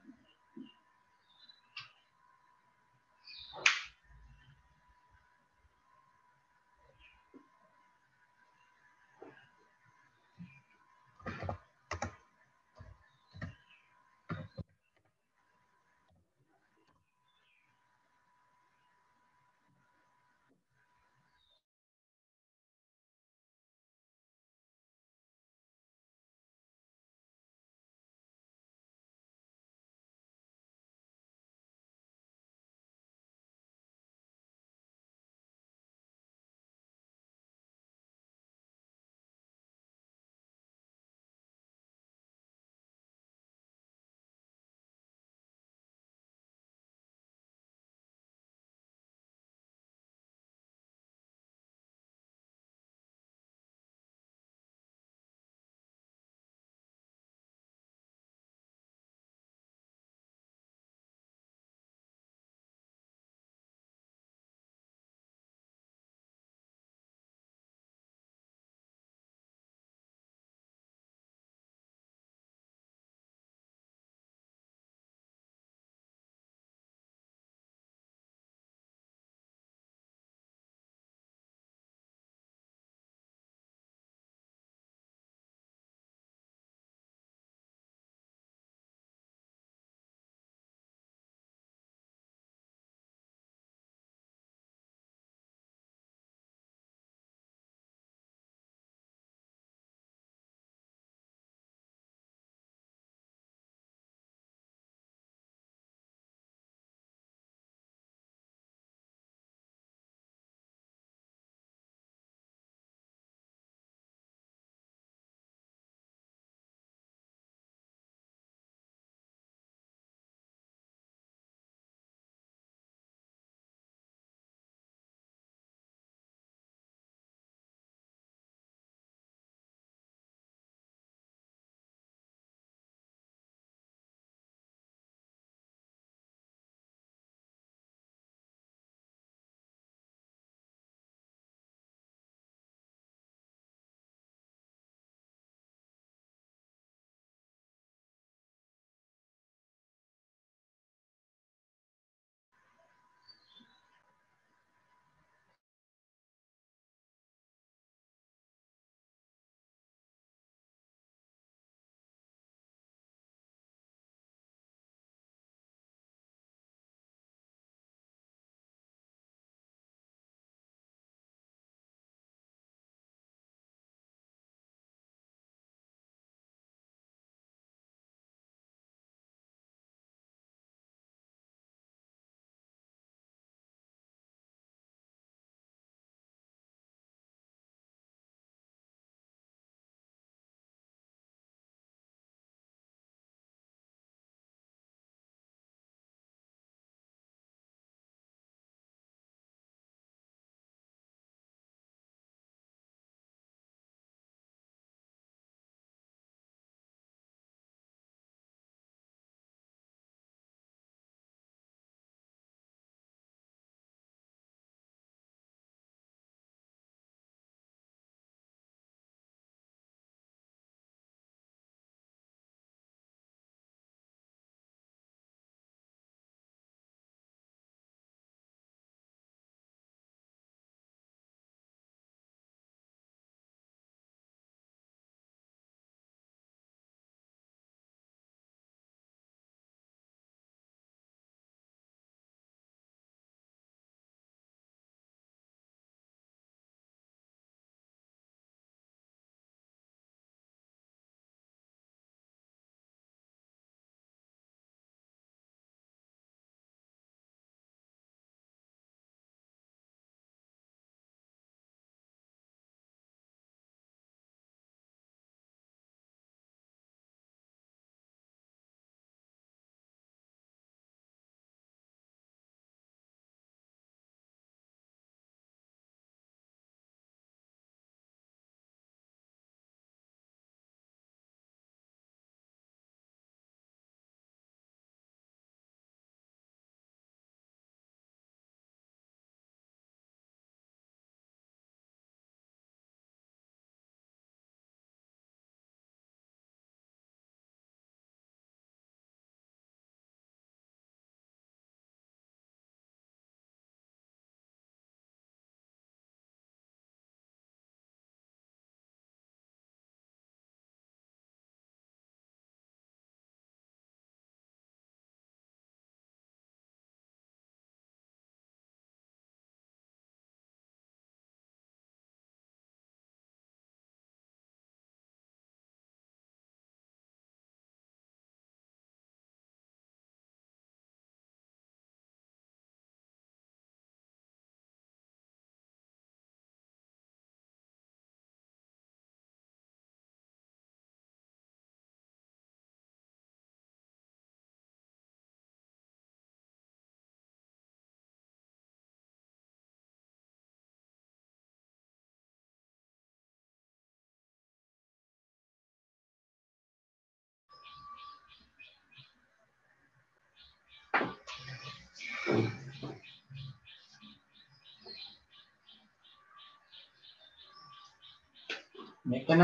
මෙතන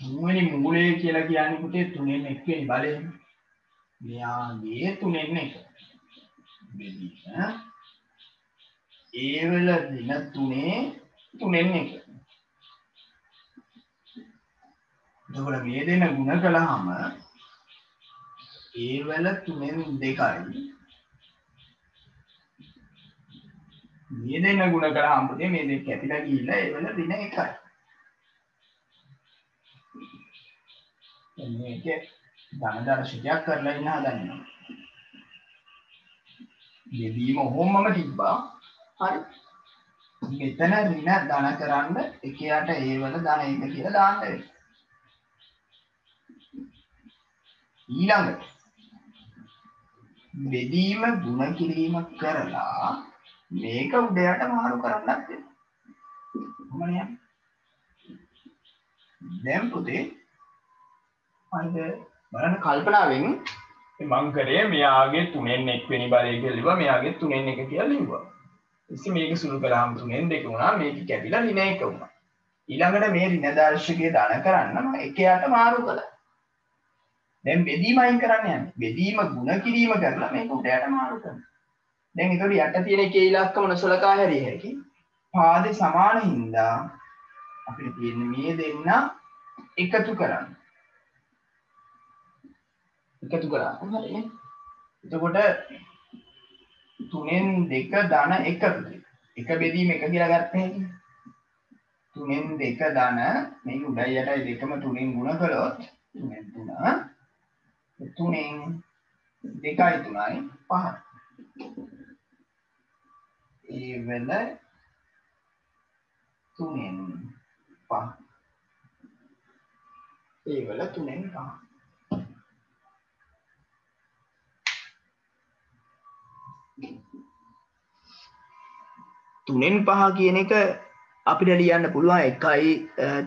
තුන්වෙනි මූලය කියලා කියන්නේ පුතේ තුනෙන් එක්වෙනි බලය. මෙයාගේ තුනෙන් එක. බෙදීම ඒ වල දින තුනේ තුනෙන් එක. එතකොට මේ දෙන ಗುಣ කළාම ඒ වල තුනෙන් දෙකයි මේ දෙන්න ගුණ කළාම පුතේ මේ දෙක කැපිලා ගිහිල්ලා ඒවල දින එකයි. මේක ධන දර්ශකයක් කරලා ඉන්න හදන්නවා බෙදීම ඔහොමම තිබ්බා. හරි. මෙතන ඍණ ධන කරන්න එකයට ඒවල ධන එක කියලා දාන්න වෙනවා. ඊළඟට බෙදීම ಗುಣ කිරීම කරලා මේක උඩයට මාරු කරන්නත් වෙනවා දැන් පුතේ අද බලන්න කල්පනාවෙන්. මං කරේ මෙයාගේ තුනෙන් එක්වෙනි බලය කියලා ලිව්වා මෙයාගේ තුනෙන් එක කියලා ලිව්වා. ඊට මේක සුළු කළාම තුනෙන් දෙක වුණා මේක කැපිලා ඍණ එක වුණා. ඊළඟට මේ ඍණ දර්ශකය දාන කරන්න මම එකයට මාරු කළා. දැන් බෙදීම අයින් කරන්න යන්නේ. බෙදීම ಗುಣ කිරීම කරලා මේක උඩයට මාරු කරනවා. දැන් ඒතකොට යට තියෙන එකේ ඉලක්කම නොසලකා හැරිය හැකි. පාදේ සමාන හින්දා අපිට තියෙන්නේ මේ දෙන්න එකතු කරන්න. එකතු කරා හරිනේ එතකොට තුනෙන් දෙක ධන එක එක බෙදීම එක කියලා ගත්ත හැකි. තුනෙන් දෙක ධන මේ උඩයි යටයි දෙකම තුනෙන් ගුණ කළොත් තුනෙන් තුන. තුනෙන් දෙකයි තුනයි පහයි. ඒ වෙල තුනෙන් පහ. ඒ වෙල තුනෙන් පහ. තුනෙන් පහ කියන එක අපිට ලියන්න පුළුවන් එකයි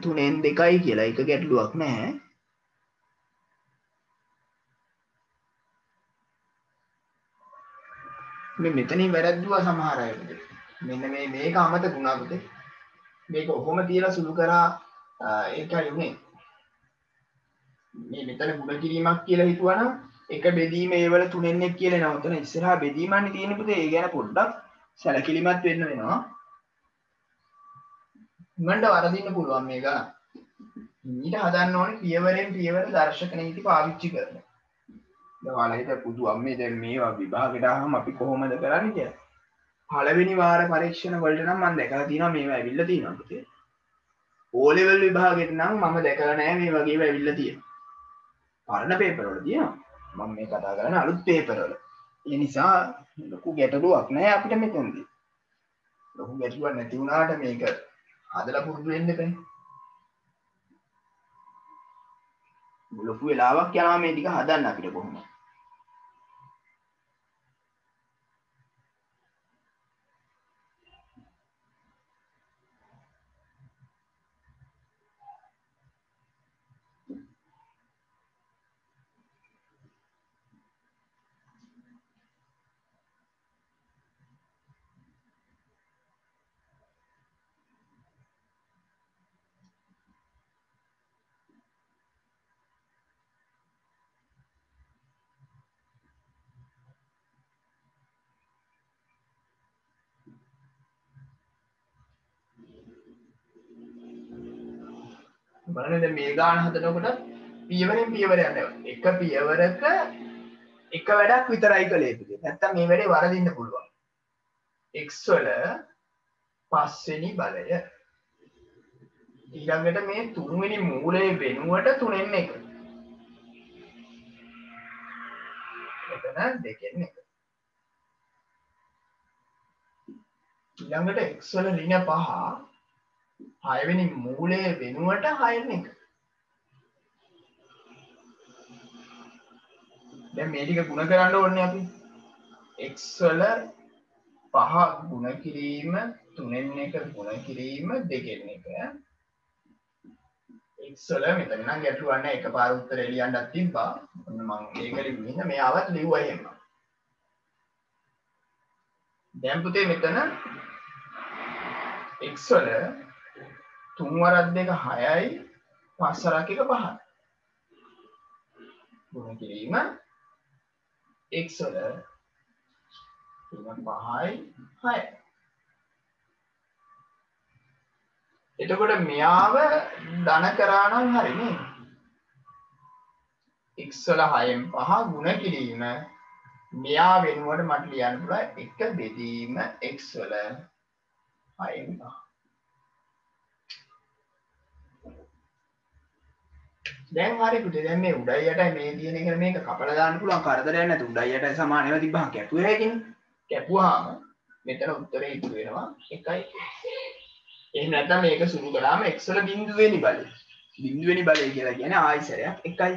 තුනෙන් දෙකයි කියලා. එක ගැටලුවක් නැහැ. මේ මෙතනින් වැරද්දුවා සමහර අයට මෙන්න මේ මේක අමතකුණා පුතේ මේක ඔහොම තියලා සුළු කරා ඒකයි උනේ මේ මෙතන ගුණ කිරීමක් කියලා හිතුවනම් එක බෙදීම ඒවල තුනෙන් එක් කියලා එනවා. උතන ඉස්සරහා බෙදීමන්නේ තියෙන පුතේ ඒ ගැන පොඩ්ඩක් සැලකිලිමත් වෙන්න වෙනවා. මන්ට වරදින්න පුළුවන් මේක. ඊට හදන්න ඕනේ පියවරෙන් පියවර දර්ශක නීති පාවිච්චි කරන. ඔයාලා හිත පුදු අම්මේ දැන් මේවා විභාගෙට ආවම අපි කොහොමද කරන්නේ කියලා. පළවෙනි වාර පරීක්ෂණ වලට නම් මම දැකලා තියෙනවා මේවා ඇවිල්ලා තියෙනවා පුතේ. O level විභාගෙට නම් මම දැකලා නැහැ මේ වගේව ඇවිල්ලා තියෙනවා. පරණ පේපර් වල තියෙනවා. මම මේ කතා කරන්නේ අලුත් පේපර් වල. ඒ නිසා ලොකු ගැටලුවක් නැහැ අපිට මෙතනදී. ලොකු ගැටලුවක් නැති වුණාට මේක හදලා පුරුදු වෙන්න බෑ. ලොකු වෙලාවක් යනවා මේ ටික හදන්න අපිට කොහොමද? බලන්න දැන් මේ ගාන හදනකොට පියවරෙන් පියවර යනවා. එක පියවරක එක වැඩක් විතරයි කළේ පුතේ. නැත්තම් මේ වැඩේ වරදින්න පුළුවන්. x වල පස්වෙනි බලය. ඊළඟට මේ තුන්වෙනි මූලයේ වෙනුවට තුනෙන් එක. එතන දෙකෙන් එක. ඊළඟට x වල ඍණ පහ හයවෙනි මූලය වෙනුවට හයන එක දැන් මේ ටික ಗುಣ කරන්න ඕනේ අපි x වල පහ ಗುಣ කිරීම තුනෙන් එක ಗುಣ කිරීම දෙකෙන් එක x වල මෙතන නම් ගැටලුවක් නැහැ එකපාර උත්තරේ ලියන්නත් තිබ්බා ඔන්න මම ඒක ලිව්වින්න මෙයාවත් ලිව්වා එහෙම දැන් පුතේ මෙතන x වල තුන්වරක් දෙක හයයි පස්සරක් එක පහයි. ගුණ කිරීම x වල තුන පහයි හය. එතකොට මෙයාව ධන කරා නම් හරිනේ x වල 6න් 5 ගුණ කිරීම. මෙයා වෙනුවට මට ලියන්න පුළුවන් එක බෙදීම x වල 6න් 5 දැන් හරි පුතේ දැන් මේ උඩයි යටයි මේ තියෙන එක මේක කපලා දාන්න පුළුවන්. කරදරයක් නැතු උඩයි යටයි සමාන ඒවා තිබ්බහම කැපුවේ හැකිනේ කැපුවාම මෙතන උත්තරේ ඉතුරු වෙනවා. 1 එහෙම නැත්නම් මේක සුළු කළාම x වල බිඳුවෙනි බලය. බිඳුවෙනි බලය කියලා කියන්නේ ආයිසරයක්. 1යි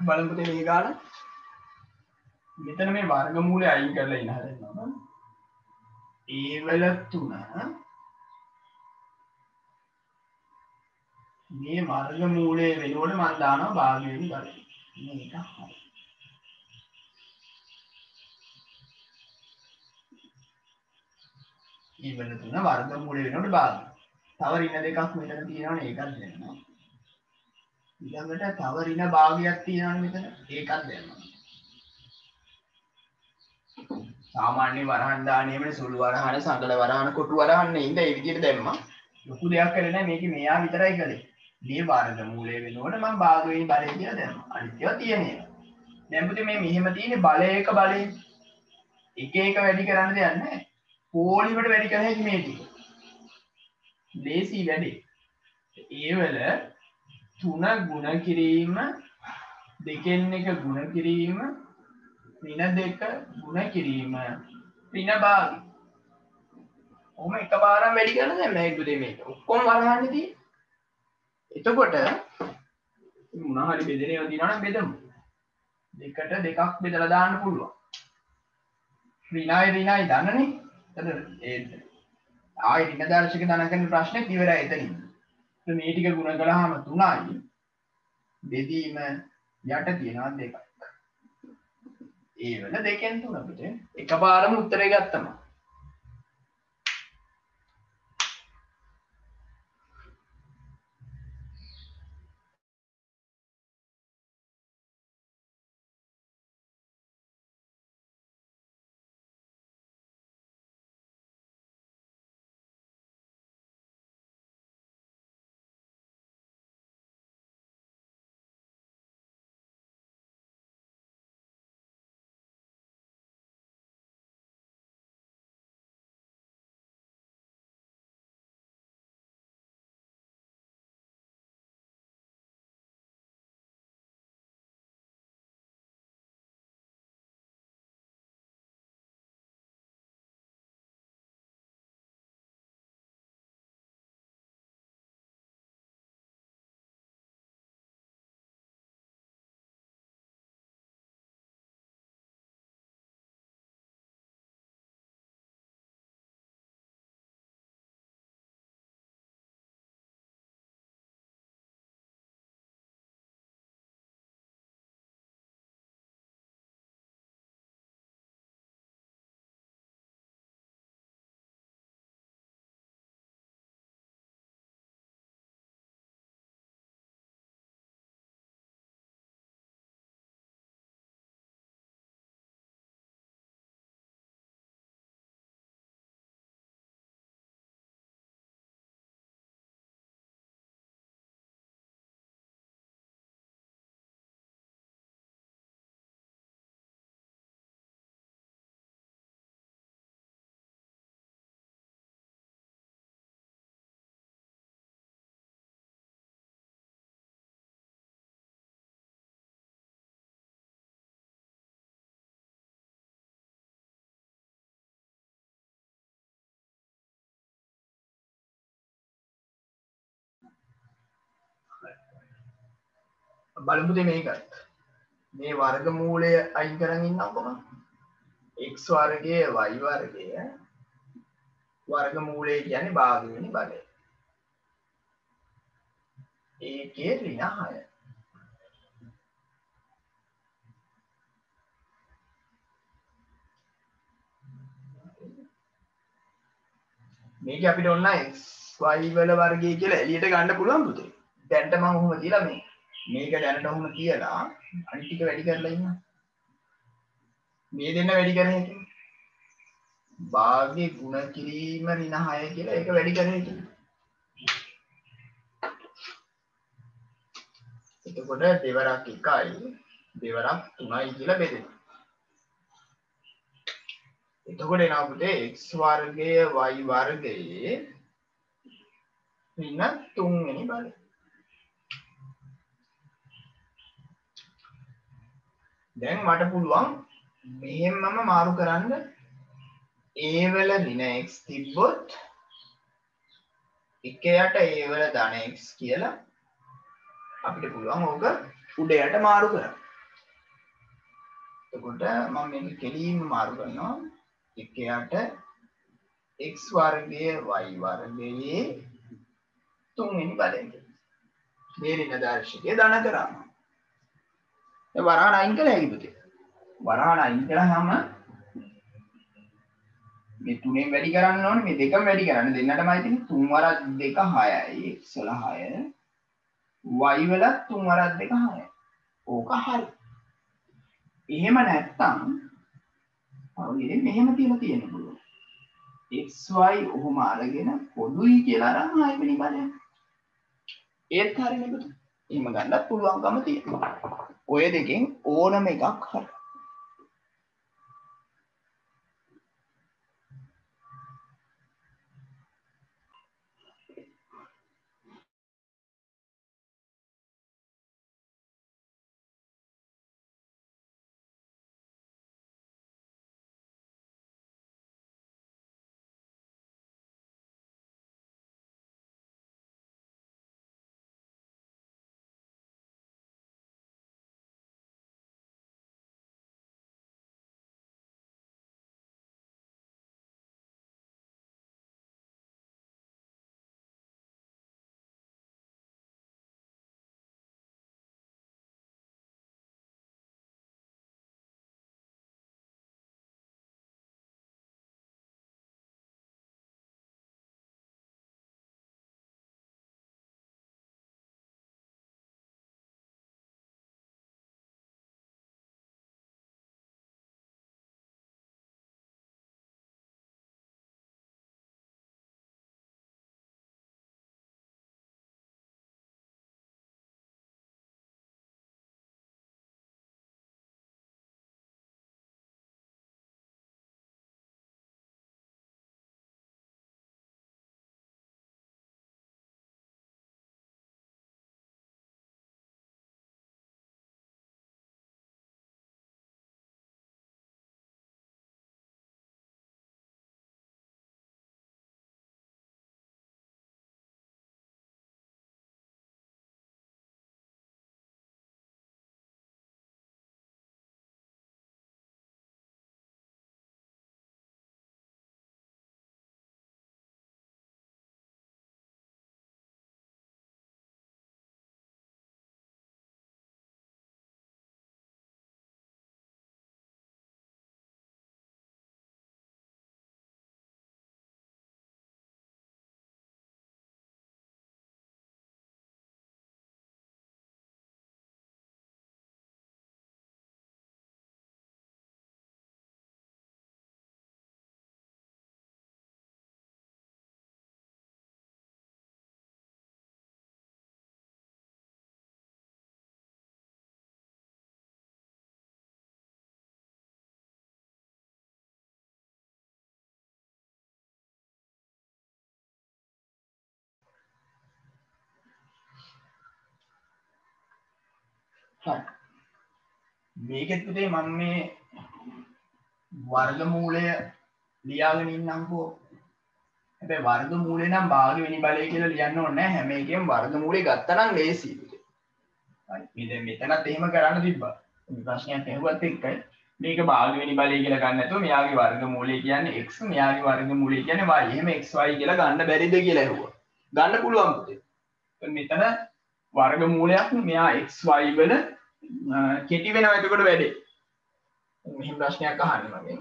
අපි බලමු පුතේ මේ ගාන. මෙතන මේ වර්ගමූලය අයින් කරලා ඉන්න හදනවා. ඒ වල තුන. මේ වර්ගමූලය වෙනුවට මම දානවා භාගයෙන් බලය මේක හරි. ඒ වල තුන වර්ගමූලය වෙනුවට භාගය. තව ඍණ දෙකක් මෙතන තියෙනවනේ ඒකත් දෙන්නවා ඊළඟට තව ඍණ භාගයක් තියෙනවනේ මෙතන. ඒකත් දෙන්නවා සාමාන්‍ය වරහන් දානයමනේ සුළු වරහන සඟල වරහන කොටු වරහන් ඉඳ ඒ විදිහට දැම්මා. ලොකු දෙයක් කරේ නැහැ. මේක මෙයා විතරයි කළේ. මේ වර්ගමූලය වෙනකොට මම භාගයෙන් බලය කියලා දැම්මා. අනිත් ඒවා තියෙන ඒවා දැන් පුතේ මේ මෙහෙම තියෙන බලයක බලය එක එක වැඩි කරන්න දෙයක් නැහැ. පොලිමට වැඩි කළ හැකි මේ ටික ලේසි වැඩේ. ඒ වල තුන ගුණ කිරීම දෙකෙන් එක ගුණ කිරීම රින දෙක ගුණ කිරීම. රින භාග. ඔහම එක පාරම් වැඩි කරන දැන් මේ පුතේ මේක. ඔක්කොම වරහන්න තියෙන්නේ. එතකොට මොනවා හරි බෙදෙන ඒවා තියෙනවා නම් බෙදමු. දෙකට දෙකක් බෙදලා දාන්න පුළුවන්. රිනයි රිනයි දන්නනේ. එතන ඒ ආයි රින දර්ශක දනකන ප්‍රශ්නේ ඉවරයි එතනින්. මේ ටික ගුණ කළාම 3යි බෙදීම යට තියෙනවා දෙකක්. ඒ වෙන දෙකෙන් තුන අපිට එකපාරම උත්තරේ ගත්තම බලමුද මේකත් මේ වර්ග මූලය අයින් කරන්න ඉන්නකොම එක් වර්ගය වයි වර්ගය. වර්ග මූලය කියන්නේ භාගවෙනි බලය. ඒකේ රින හය. මේක අපිට ඔන්න වයි වල වර්ගය කියලා එලියට ගන්න පුළුවන් පුතේ. දැන්ට මම ඔහොම තියලා මේ මේක දැනට ඔහොම තියලා අනිත් ටික වැඩි කරලා ඉන්න. මේ දෙන්න වැඩි කරන එක. භාග්‍ය ගුණ කිරීම ඍණ 6 කියලා ඒක වැඩි කරන එක. එතකොට දෙවරක් එකයි දෙවරක් තුනයි කියලා බෙදෙනවා. එතකොට එනවා පුතේ x වර්ගය y වර්ගයේ ඍණ 3 වෙනි බලය දැන් මට පුළුවන් මෙහෙම්මම මාරු කරන්න. ඒවල දින x තිබ්බොත් එකයට ඒවල ධන x කියලා අපිට පුළුවන් ඕක උඩයට මාරු කරන්න. එතකොට මම මේක කෙලින්ම මාරු කරනවා. එකයට x වර්ගය y වර්ගයේ තුන්වෙනි බලයෙන් මේ ඍණ දර්ශකය ධන කරාම දැන් වරහන් අයින් කළා හැකි පුතේ වරහන් අයින් කළාම මේ තුනෙන් වැඩි කරන්න ඕනේ මේ දෙකම වැඩි කරන්න. දෙන්නටමයි තියෙන්නේ තුන් වරක් දෙක 6යි x වල 6 y වලත් තුන් වරක් දෙක 6යි ඕක හරි. එහෙම නැත්තම් අවුලේ මෙහෙම තියලා තියෙන්න පුළුවන්. Xy ඔහොම අරගෙන පොදුයි කියලා අරන් ආයෙ බලන්න ඒත් හරිනේ පුතේ එහෙම ගන්නත් පුළුවන්කම තියෙනවා. ඔය දෙකෙන් ඕනම එකක් හරි. හරි. මේකෙත් පුතේ මම මේ වර්ගමූලය ලියාගෙන ඉන්නම්කෝ. හැබැයි වර්ගමූලේ නම් භාග වෙනි බලය කියලා ලියන්න ඕනේ නැහැ. හැම එකෙම වර්ගමූලේ ගත්තා නම් ලේසියි පුතේ හරි. මේ දැන් මෙතනත් එහෙම කරන්න තිබ්බා. මේ ප්‍රශ්නයක් ඇහුවත් එක්කයි. මේක භාග වෙනි බලය කියලා ගන්න නැතුව මෙයාගේ වර්ගමූලය කියන්නේ x මෙයාගේ වර්ගමූලය කියන්නේ y. එහෙම xy කියලා ගන්න බැරිද කියලා ඇහුවා. ගන්න පුළුවන් පුතේ. මෙතන වර්ගමූලයක් මෙයා xy වල කෙටි වෙනවා. එතකොට වැඩේ. මෙහෙම ප්‍රශ්නයක් අහන්න මගෙන්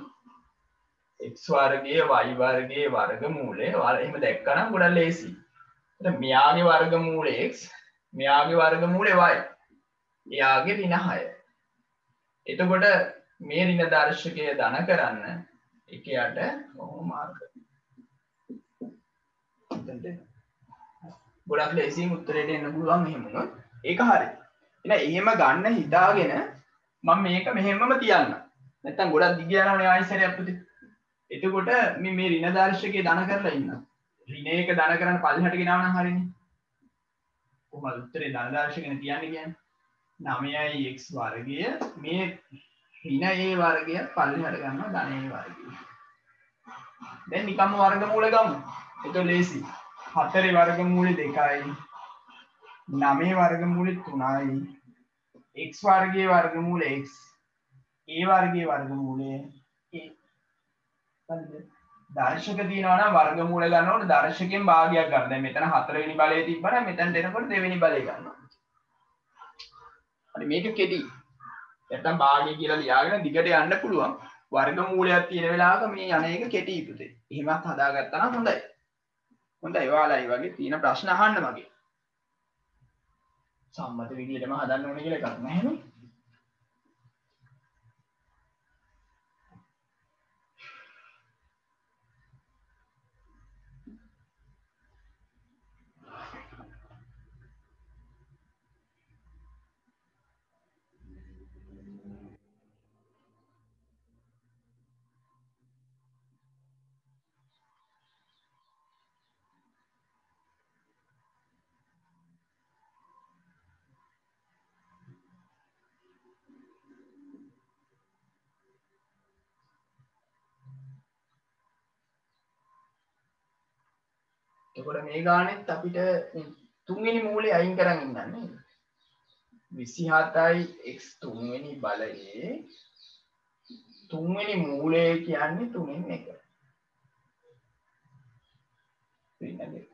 x වර්ගයේ y වර්ගයේ වර්ගමූලය එහෙම දැක්කනම් ගොඩක් ලේසි. එතකොට මෙයාගේ වර්ගමූලය x මෙයාගේ වර්ගමූලය y. එයාගේ ඍණ 6 එතකොට මේ ඍණ දර්ශකය ධන කරන්න එකයට කොහොම මාර්ග? ගොඩක් ලේසියෙන් උත්තරයට එන්න පුළුවන් එහෙම වුණොත්. ඒක හරි. එහෙනම් එහෙම ගන්න හිතාගෙන මම මේක මෙහෙමම තියන්න. නැත්තම් ගොඩක් දිග යනවනේ ආයෙසරයක් පුතේ එතකොට මේ මේ ඍණ දර්ශකයේ ධන කරලා ඉන්න. ඍණයක ධන කරන්න පල්ලෙහාට ගෙනාව නම් හරිනේ. කොහමද උත්තරේ ධන දර්ශකනේ තියන්නේ කියන්නේ? 9යි x වර්ගය මේ ඍණ a වර්ගය පල්ලෙහාට ගන්නවා ධන a වර්ගය. දැන් නිකම්ම වර්ගමූල ගමු ඒක ලේසි හතරේ වර්ගමූලෙ දෙකයි නමේ වර්ගමූලෙ තුනයි x වර්ගයේ වර්ගමූල x ඒ වර්ගයේ වර්ගමූලය ඒ හරිද දර්ශක තියෙනවා නම් වර්ගමූල ගන්නකොට දර්ශකයෙන් භාගයක් ගන්න. දැන් මෙතන හතරවෙනි බලය තිබ්බනම් මෙතන දෙනකොට දෙවෙනි බලය ගන්නවා. හරි මේක කෙටි. නැත්තම් භාගය කියලා ලියාගෙන දිගට යන්න පුළුවන්. වර්ගමූලයක් තියෙන වෙලාවක මේ යන එක කෙටි පුතේ. එහෙමත් හදාගත්තා නම් හොඳයි. හොඳයි. ඔයාලා ඒ වගේ තියෙන ප්‍රශ්න අහන්න මගේ. සම්මත විදිහටම හදන්න ඕනේ කියලා එකක් නැහැනේ. එතකොට මේ ගානෙත් අපිට තුන්වෙනි මූලේ අයින් කරන් ඉන්නන්නේ 27යි x තුන්වෙනි බලයේ තුන්වෙනි මූලය කියන්නේ තුනෙන් එක. ඍණ දෙක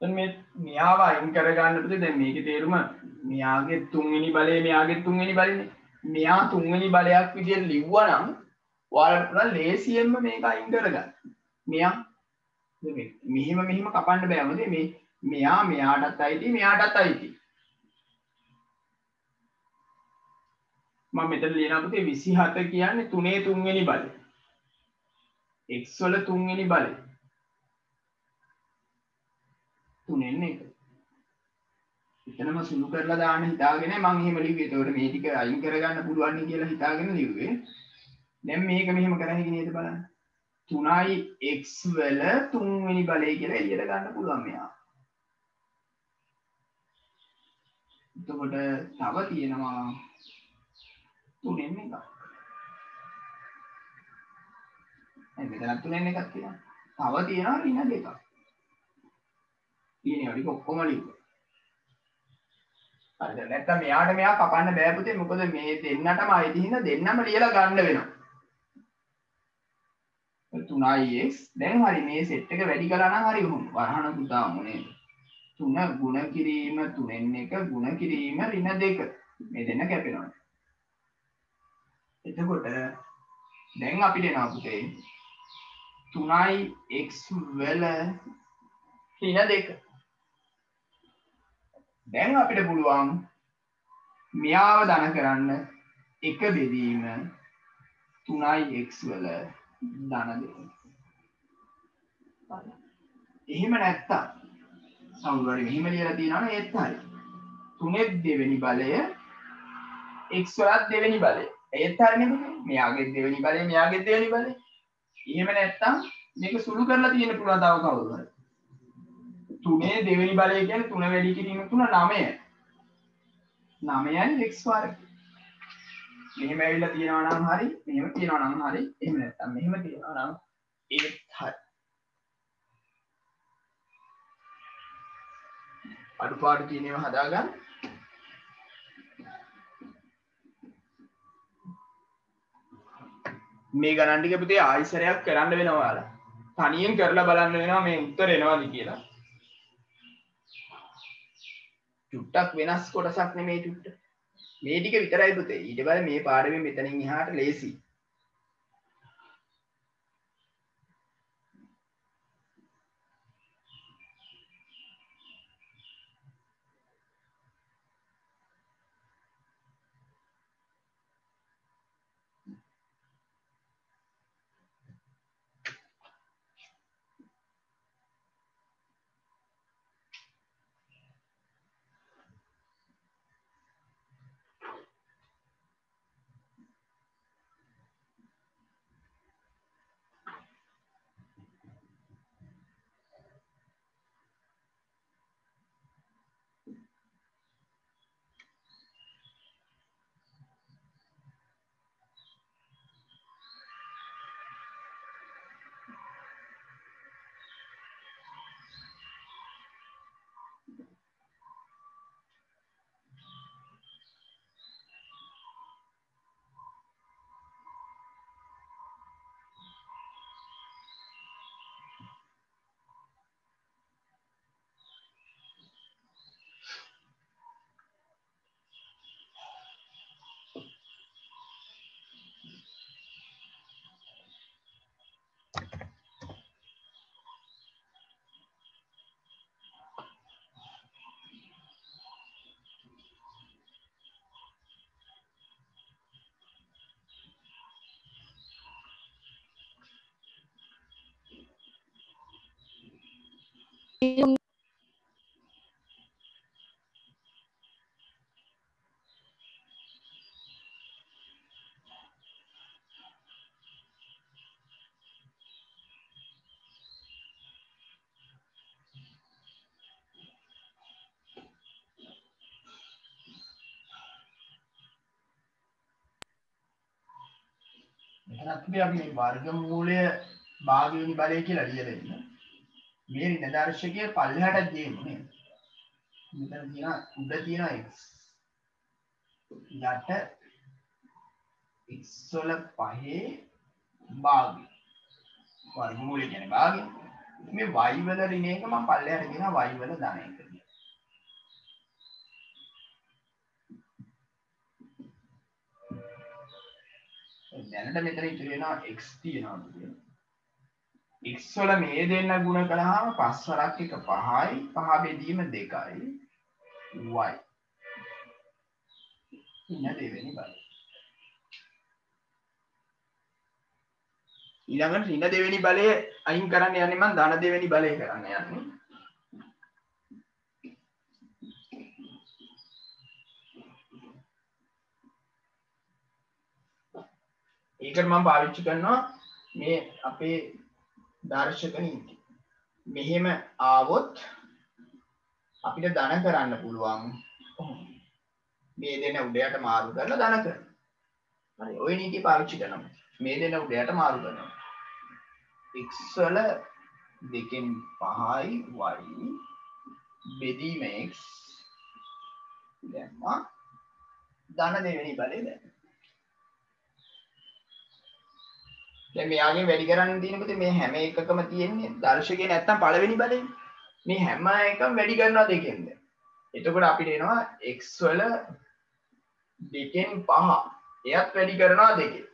දැන් මේ මෙයාව අයින් කරගන්න පුතේ දැන් මේකේ තේරුම මෙයාගේ තුන්වෙනි බලය මෙයාගේ තුන්වෙනි බලනේ මෙයා තුන්වෙනි බලයක් විදිහට ලිව්වනම් ඔයාලට පුළුවන් ලේසියෙන්ම මේක අයින් කරගන්න. මෙයා මෙහෙම මෙහෙම කපන්න බෑ මොකද මේ මෙයා මෙයාටත් අයිති මෙයාටත් අයිති. මම මෙතන ලියනවා පුතේ 27 කියන්නේ 3 තුන්වෙනි බලය. x වල තුන්වෙනි බලය. තුනෙන් එක. එතනම සුළු කරලා දාන්න හිතාගෙන මම එහෙම ලිව්වේ. ඒතකොට මේ ටික අයින් කරගන්න පුළුවන් නේ කියලා හිතාගෙන ලිව්වේ. දැන් මේක මෙහෙම කරන්නේ නේද බලන්න. 3යි x වල තුන්වෙනි බලය කියලා එළියට ගන්න පුළුවන් මෙයා. එතකොට තව තියෙනවා තුනෙන් එකක්. දැන් මෙතන තුනෙන් එකක් තියෙනවා. තව තියෙනවා ඍණ දෙකක්. තියෙනවා ටික ඔක්කොම ලිව්වා. හරිද නැත්තම් මෙයාට මෙයා කපන්න බෑ පුතේ. මොකද මේ දෙන්නටම අයිති හින්දා දෙන්නම ලියලා ගන්න වෙනවා. 3x දැන් හරි මේ සෙට් එක වැඩි කළා නම් හරි වුණු. වරහන පුතාමු නේද? 3 ගුණ කිරීම 3න් 1 ගුණ කිරීම ඍණ 2 මේ දෙන්න කැපෙනවා. එතකොට දැන් අපිට එනවා පුතේ. 3x වල ඍණ 2 දැන් අපිට පුළුවන් මෙයාව දන කරන්න එක බෙදීම 3x වල ධන දෙක. එහෙම නැත්තම් කවුරු හරි මෙහෙම ලියලා තියෙනවා නම් ඒත් හරි. 3 දෙවෙනි බලය x වලත් දෙවෙනි බලය. ඒත් හරිනේ පුතේ. මෙයාගේ දෙවෙනි බලය මෙයාගේ දෙවෙනි බලය. එහෙම නැත්තම් මේක සුළු කරලා තියෙන්න පුළුවන් තව කවුරු හරි. තුනේ දෙවෙනි බලය කියන්නේ තුන වැඩි කිරීම තුන 9. 9යි x වර්ග. මෙහෙම ඇවිල්ලා තියෙනවා නම් හරි, මෙහෙම තියෙනවා නම් හරි, එහෙම නැත්නම් මෙහෙම තියෙනවා නම් ඒත් හරි. අඩුපාඩු තියෙනවා හදාගන්න. මේ ගණන් ටික පුතේ ආයිසරයක් කරන්න වෙනවා ඔයාලා. තනියෙන් කරලා බලන්න වෙනවා මේ උත්තර එනවාද කියලා. චුට්ටක් වෙනස් කොටසක් නෙමේ චුට්ට. මේ ටික විතරයි පුතේ. ඊට පස්සේ මේ පාඩමේ මෙතනින් එහාට ලේසි. මෙතනත් අපි මේ වර්ගමූලය භාගයනි බලය කියලා ලියලා ඉන්න. මේ නිදර්ශකයේ පල්ලෙහාට ගේමු නේද? මෙතන තියෙන උඩ තියෙන x යට x වල පහේ භාගය. වර්ගමූලය කියන්නේ භාගය. මේ y වල ඍණ එක මම පල්ලෙහාට ගෙනා y වල ධන එක කියලා. දැනට මෙතන ඉතුරු වෙනවා x තියෙනවා කියන්නේ. X වල මේ දෙන්න ගුණ කළාම පස් වරක් එක 5යි 5 බෙදීම 2යි y. ඉන්න දෙවෙනි බලය. ඊළඟට ඍණ දෙවෙනි බලය අයින් කරන්න යන්නේ මම ධන දෙවෙනි බලය කරන්න යන්නේ. ඒකට මම පාවිච්චි කරනවා මේ අපේ දර්ශක නීති. මෙහෙම ආවොත් අපිට ධන කරන්න පුළුවන්. මේ දෙන උඩයට මාරු කරලා ධන කරනවා. හරි ওই නීතිය පාවිච්චි කරනවා. මේ දෙන උඩයට මාරු කරනවා. x වල දෙකෙන් 5යි y බෙදීම x දැම්මා ධන දෙවෙනි බලය දැම්මා. දැන් මෙයාගෙන් වැඩි කරන්න තියෙනකොට මේ හැම එකකම තියෙන්නේ දර්ශකේ නැත්තම් පළවෙනි බලය. මේ හැම එකම වැඩි කරනවා දෙකෙන්ද. එතකොට අපිට එනවා x වල දෙකෙන් 5. එයත් වැඩි කරනවා දෙකෙන්.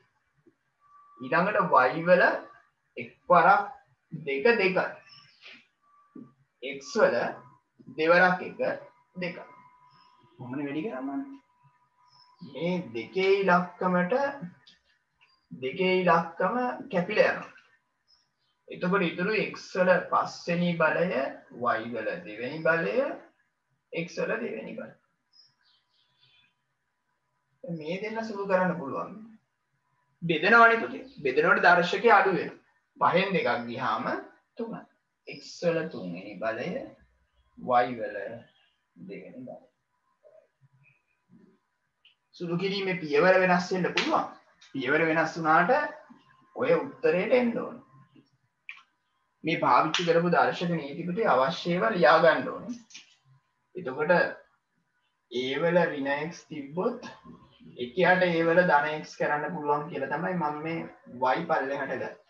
ඊළඟට y වල එක් වරක් දෙක දෙකයි. x වල දෙවරක් එක දෙකයි. මොමනේ වැඩි කරන්නේ? මේ දෙකේ ඉලක්කමට දෙකේ ඉලක්කම කැපිලා යනවා. එතකොට ඉතුරු x වල පස්වෙනි බලය y වල දෙවෙනි බලය x වල දෙවෙනි බලය. මේ දෙන්න සුළු කරන්න පුළුවන්. බෙදනවනේ පුතේ. බෙදනකොට දර්ශකය අඩු වෙනවා. පහෙන් දෙකක් ගියාම 3. x වල තුන්වෙනි බලය y වල දෙවෙනි බලය. සුළු කිරීමේ පියවර වෙනස් වෙන්න පුළුවන්. පියවර වෙනස් වුණාට ඔය උත්තරයට එන්න ඕන. මේ පාවිච්චි කරපු දර්ශක නීතිපති අවශ්‍ය ඒවා ලියා ගන්න ඕනේ. එතකොට ඒ වල ඍණ x තිබ්බොත් එකයට ඒ වල ධන x කරන්න පුළුවන් කියලා තමයි මම මේ y පල්ලෙහාට ගත්තේ.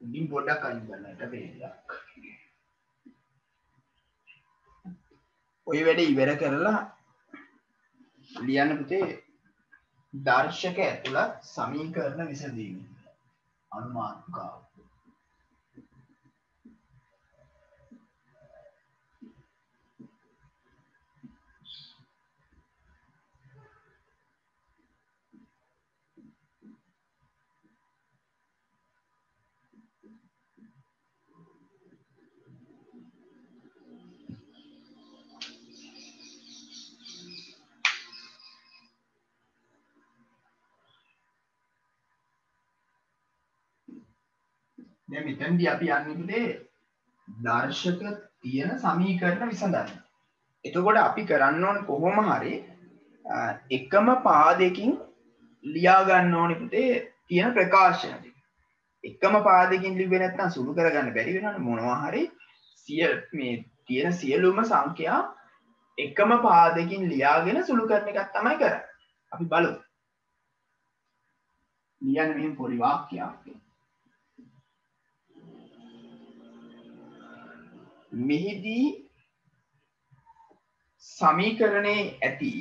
ඉතින් පොඩ්ඩක් අයින් කරන්න එක පේජක්. ඔය වැඩේ ඉවර කරලා ලියන්න පුතේ දර්ශක ඇතුළත් සමීකරණ විසඳීම. අනුමානිකාව. මෙතනදී අපි යන්නේ පුතේ දර්ශක තියෙන සමීකරණ විසඳන්න. එතකොට අපි කරන්න ඕන කොහොම හරි අ, එකම පාදයකින් ලියා ගන්න ඕනේ පුතේ තියෙන ප්‍රකාශන ටික. එකම පාදකින් ලිව්වේ නැත්නම් සුළු කරගන්න බැරි වෙනවනේ මොනවා හරි සිය මේ තියෙන සියලුම සංඛ්‍යා එකම පාදකින් ලියාගෙන සුළු කරන එකක් තමයි කරන්නේ. අපි බලමු. ලියන්න මෙහෙම පොඩි මෙහිදී සමීකරණයේ ඇති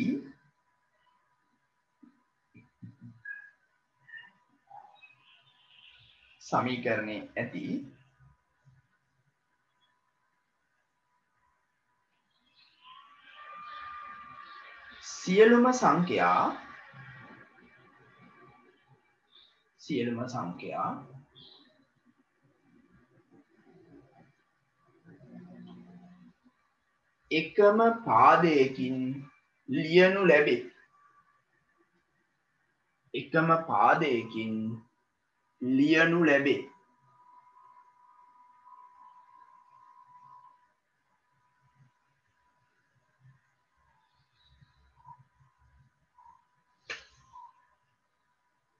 සමීකරණයේ ඇති සියලුම සංඛ්‍යා සියලුම සංඛ්‍යා එකම පාදයකින් ලියනු ලැබේ. එකම පාදයකින් ලියනු ලැබේ.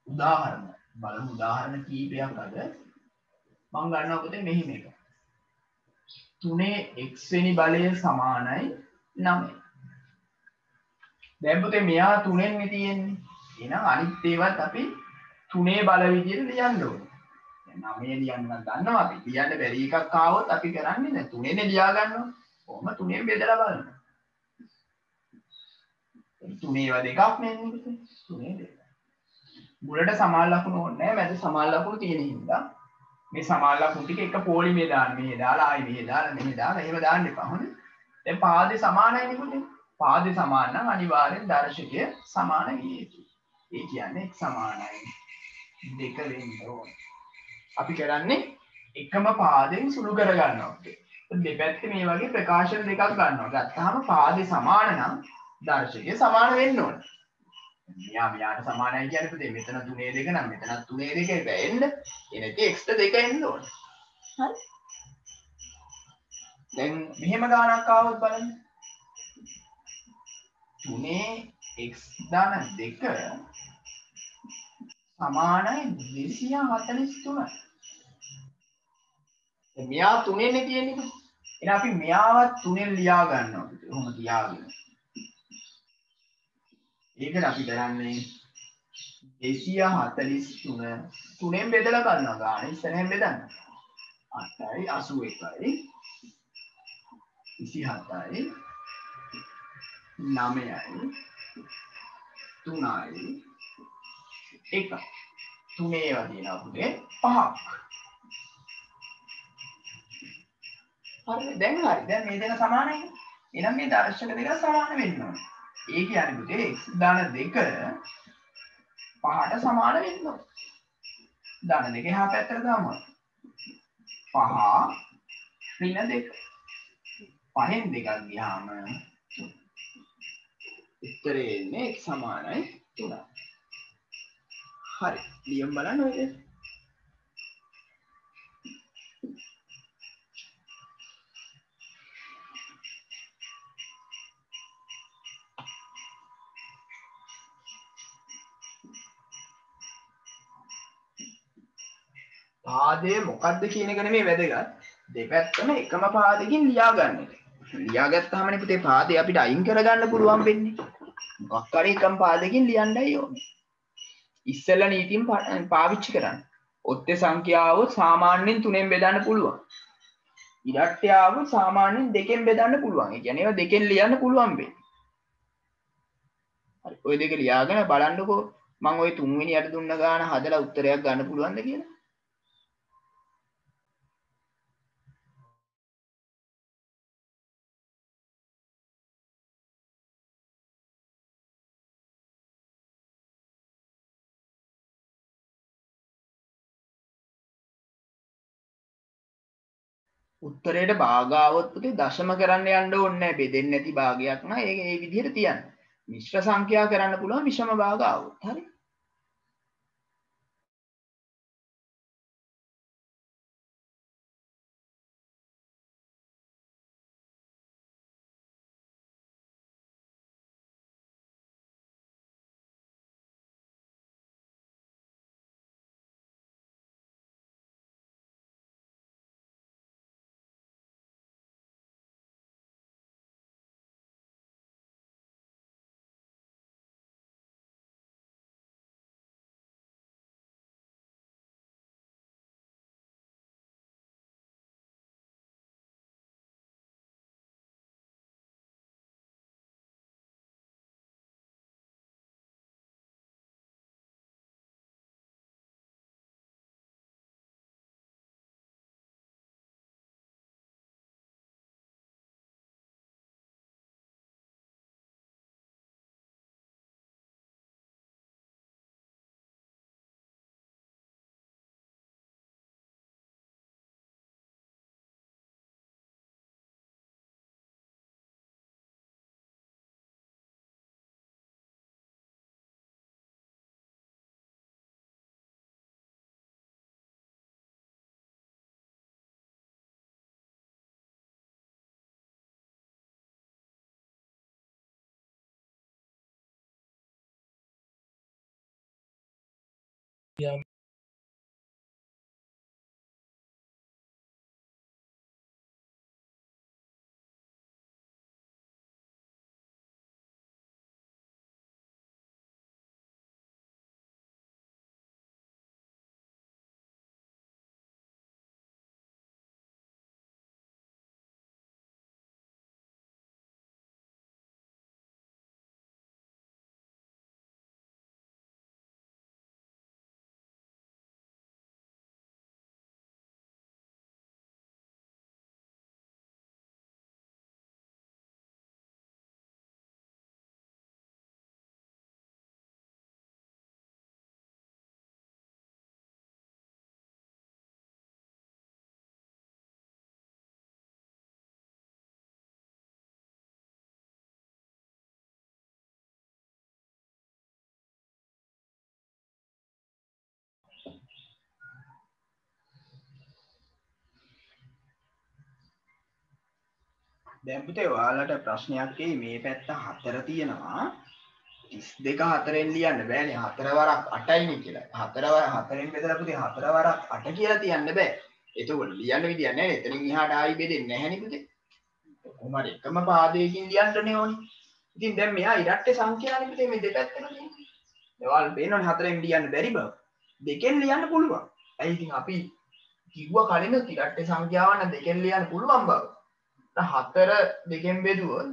උදාහරණ බලමු උදාහරණ කීපයක් අද මං ගන්නවා පුතේ මෙහිම එක. තුනේ x වෙනි බලය සමානයි 9 දැන් පුතේ මෙයා තුනෙන් මේ තියෙන්නේ. එහෙනම් අනිත් ඒවත් අපි තුනේ බල විදිහට ලියන්න ඕනේ. දැන් 9 ලියන්න නම් දන්නවා අපි. ලියන්න බැරි එකක් ආවොත් අපි කරන්නේ දැන් තුනේනේ ලියා ගන්නවා කොහොම තුනෙන් බෙදලා බලන්න? තුනේවා දෙකක් නෙන්නේ පුතේ. තුනේ දෙක මුලට සමාල් ලකුණු ඕනේ නැහැ. මැද සමාල් ලකුණු තියෙන හින්දා මේ සමාල් ලකුණු ටික එක පොලිමේ දාන්න මෙහෙ දාලා ආයි මෙහෙ දාලා මෙහෙ දාලා එහෙම දාන්න එපා. හොඳේ? දැන් පාදේ සමානයි නේ පාදේ සමාන නම් අනිවාර්යෙන් දර්ශකය සමාන විය යුතුයි. ඒ කියන්නේ x සමානයි. දෙක වෙන්න ඕනේ. අපි කරන්නේ එකම පාදයෙන් සුළු කර ගන්නවා දෙපැත්තේ මේ වගේ ප්‍රකාශන දෙකක් ගන්නවා. ගත්තාම පාදේ සමාන නම් දර්ශකය සමාන වෙන්න ඕනේ. මෙයා මෙයාට සමානයි කියන්නේ පුතේ මෙතන 3 දෙක නම් මෙතනත් 3 දෙක වෙන්න එනකේ x දෙක එන්න ඕනේ. හරි. දැන් මෙහෙම ගානක් ආවොත් බලන්න. 3 x දාන 2 සමානයි 243. දැන් මෙයා 3 නේ තියෙන්නේ. එහෙනම් අපි මෙයාවත් 3 ලියා ගන්නවා පුතේ. කොහොම තියාගෙන. ඒකට අපි කරන්නේ? දෙසිය හතලිස් තුන. තුනෙන් බෙදල ගන්නවා ගාන ඉස්සනහෙන් බෙදන්න. අටයි අසුව එකයි විසි හතයි නමයයි තුනයි. එක. තුනේ වදින අපුටේ. පහක්. හරි දැන් හරි. දැන් මේ දෙක සමානයි. එනම් මේ දර්ශක දෙක සමාන වෙන්න ඕනේ. ඒ කියන්නේ පුතේ x ධන දෙක පහට සමාන වෙන්න ඕන. ධන දෙක එහා පැත්තට දාමු. පහ ඍණ දෙක. පහෙන් දෙකක් ගියාම උත්තරේ එන්නේ x සමානයි 3. හරි. ලියමු බලන්න ඔය පාදය මොකක්ද කියන එක නෙමෙයි වැදගත් දෙපැත්තම එකම පාදකින් ලියා ගන්න එක. ලියා ගත්තාමනේ පුතේ පාදේ අපිට අයින් කරගන්න පුළුවන් වෙන්නේ. මොකක් හරි එකම පාදකින් ලියන්නයි ඕනේ. ඉස්සෙල්ලා නීතියෙන් පා- පාවිච්චි කරන්න. ඔත්තේ සංඛ්‍යාව සාමාන්‍යයෙන් තුනෙන් බෙදන්න පුළුවන්. ඉරට්ටයාව සාමාන්‍යයෙන් දෙකෙන් බෙදන්න පුළුවන්. ඒ කියන්නේ ඒවා දෙකෙන් ලියන්න පුළුවන් වෙන්නේ. හරි. ওই දෙක ලියාගෙන බලන්නකෝ මම ওই තුන්වෙනි යට දුන්න ගාන හදලා උත්තරයක් ගන්න පුළුවන්ද කියලා. උත්තරයට භාගාවොත් පුතේ දශම කරන්න යන්න ඕනේ නැහැ බෙදෙන්නේ නැති භාගයක් නම් ඒක ඒ විදිහට තියන්න. මිශ්‍ර සංඛ්‍යා කරන්න පුළුවන් විෂම භාගාවොත්. හරි. um, දැම්පුතේ ඔයාලට ප්‍රශ්නයක් එයි. මේ පැත්ත හතර තියෙනවා. තිස් දෙක හතරෙන් ලියන්න බෑනේ. හතර වරක් අටයිනි කියලා. හතරවර හතරෙන් බෙදලා පුතේ හතර වරක් අට කියලා තියන්න බෑ. එතකොට ලියන්න විදියක් නැහැ එතනින් එහාට ආයි බෙදෙන්නේ නැහැනේ පුතේ. කොහොම හරි එකම පාදයකින් ලියන්නනේ ඕනේ. ඉතින් දැන් මෙයා ඉරට්ටේ සංඛ්‍යානේ පුතේ මේ දෙපැත්තම තියෙන්නේ ඒවල් පේනවනේ හතරෙන් ලියන්න බැරි බව. දෙකෙන් ලියන්න පුළුවන්. ඇයි ඉතින් අපි කිව්වා කලින් ඉරට්ටේ සංඛ්‍යාවන් දෙකෙන් ලියන්න පුළුවන් බව. හතර දෙකෙන් බෙදුවොත්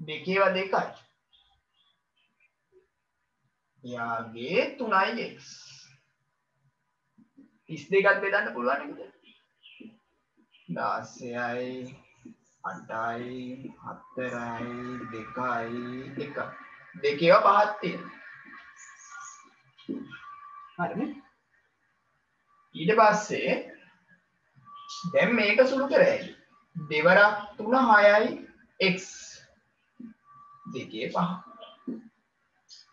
දෙකේව දෙකයි. යාගේ තුනයි x. තිස් දෙකත් බෙදන්න පුළුවන් නේද? දාසයයි අටයි හත්තරයි දෙකයි එක. දෙකේව පහත් තියෙන හරිනේ ඊට පස්සේ දැන් මේක සුළු කරෑයි දෙවරක් තුන හයයි x දෙකේ පහ.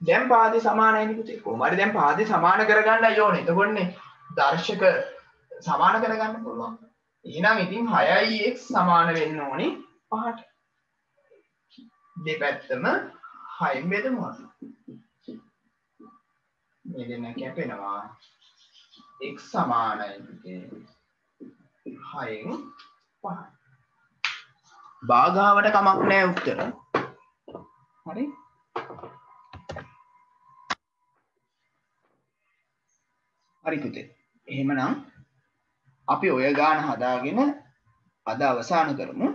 දැන් පාදේ සමානයිනේ පුතේ. කොහොම හරි දැන් පාදේ සමාන කරගන්න ඕනේ. එතකොටනේ දර්ශක සමාන කරගන්න පුළුවන්. එහෙනම් ඉතින් 6යි x සමාන වෙන්න ඕනේ 5ට දෙපැත්තම 6න් බෙදමු අපි මේ දෙන්න කැපෙනවා. X සමානයි පුතේ. 6න් 5 භාගාවට කමක් නැහැ උත්තර. හරි. හරි පුතේ. එහෙමනම් අපි ඔය ගාන හදාගෙන අද අවසන් කරමු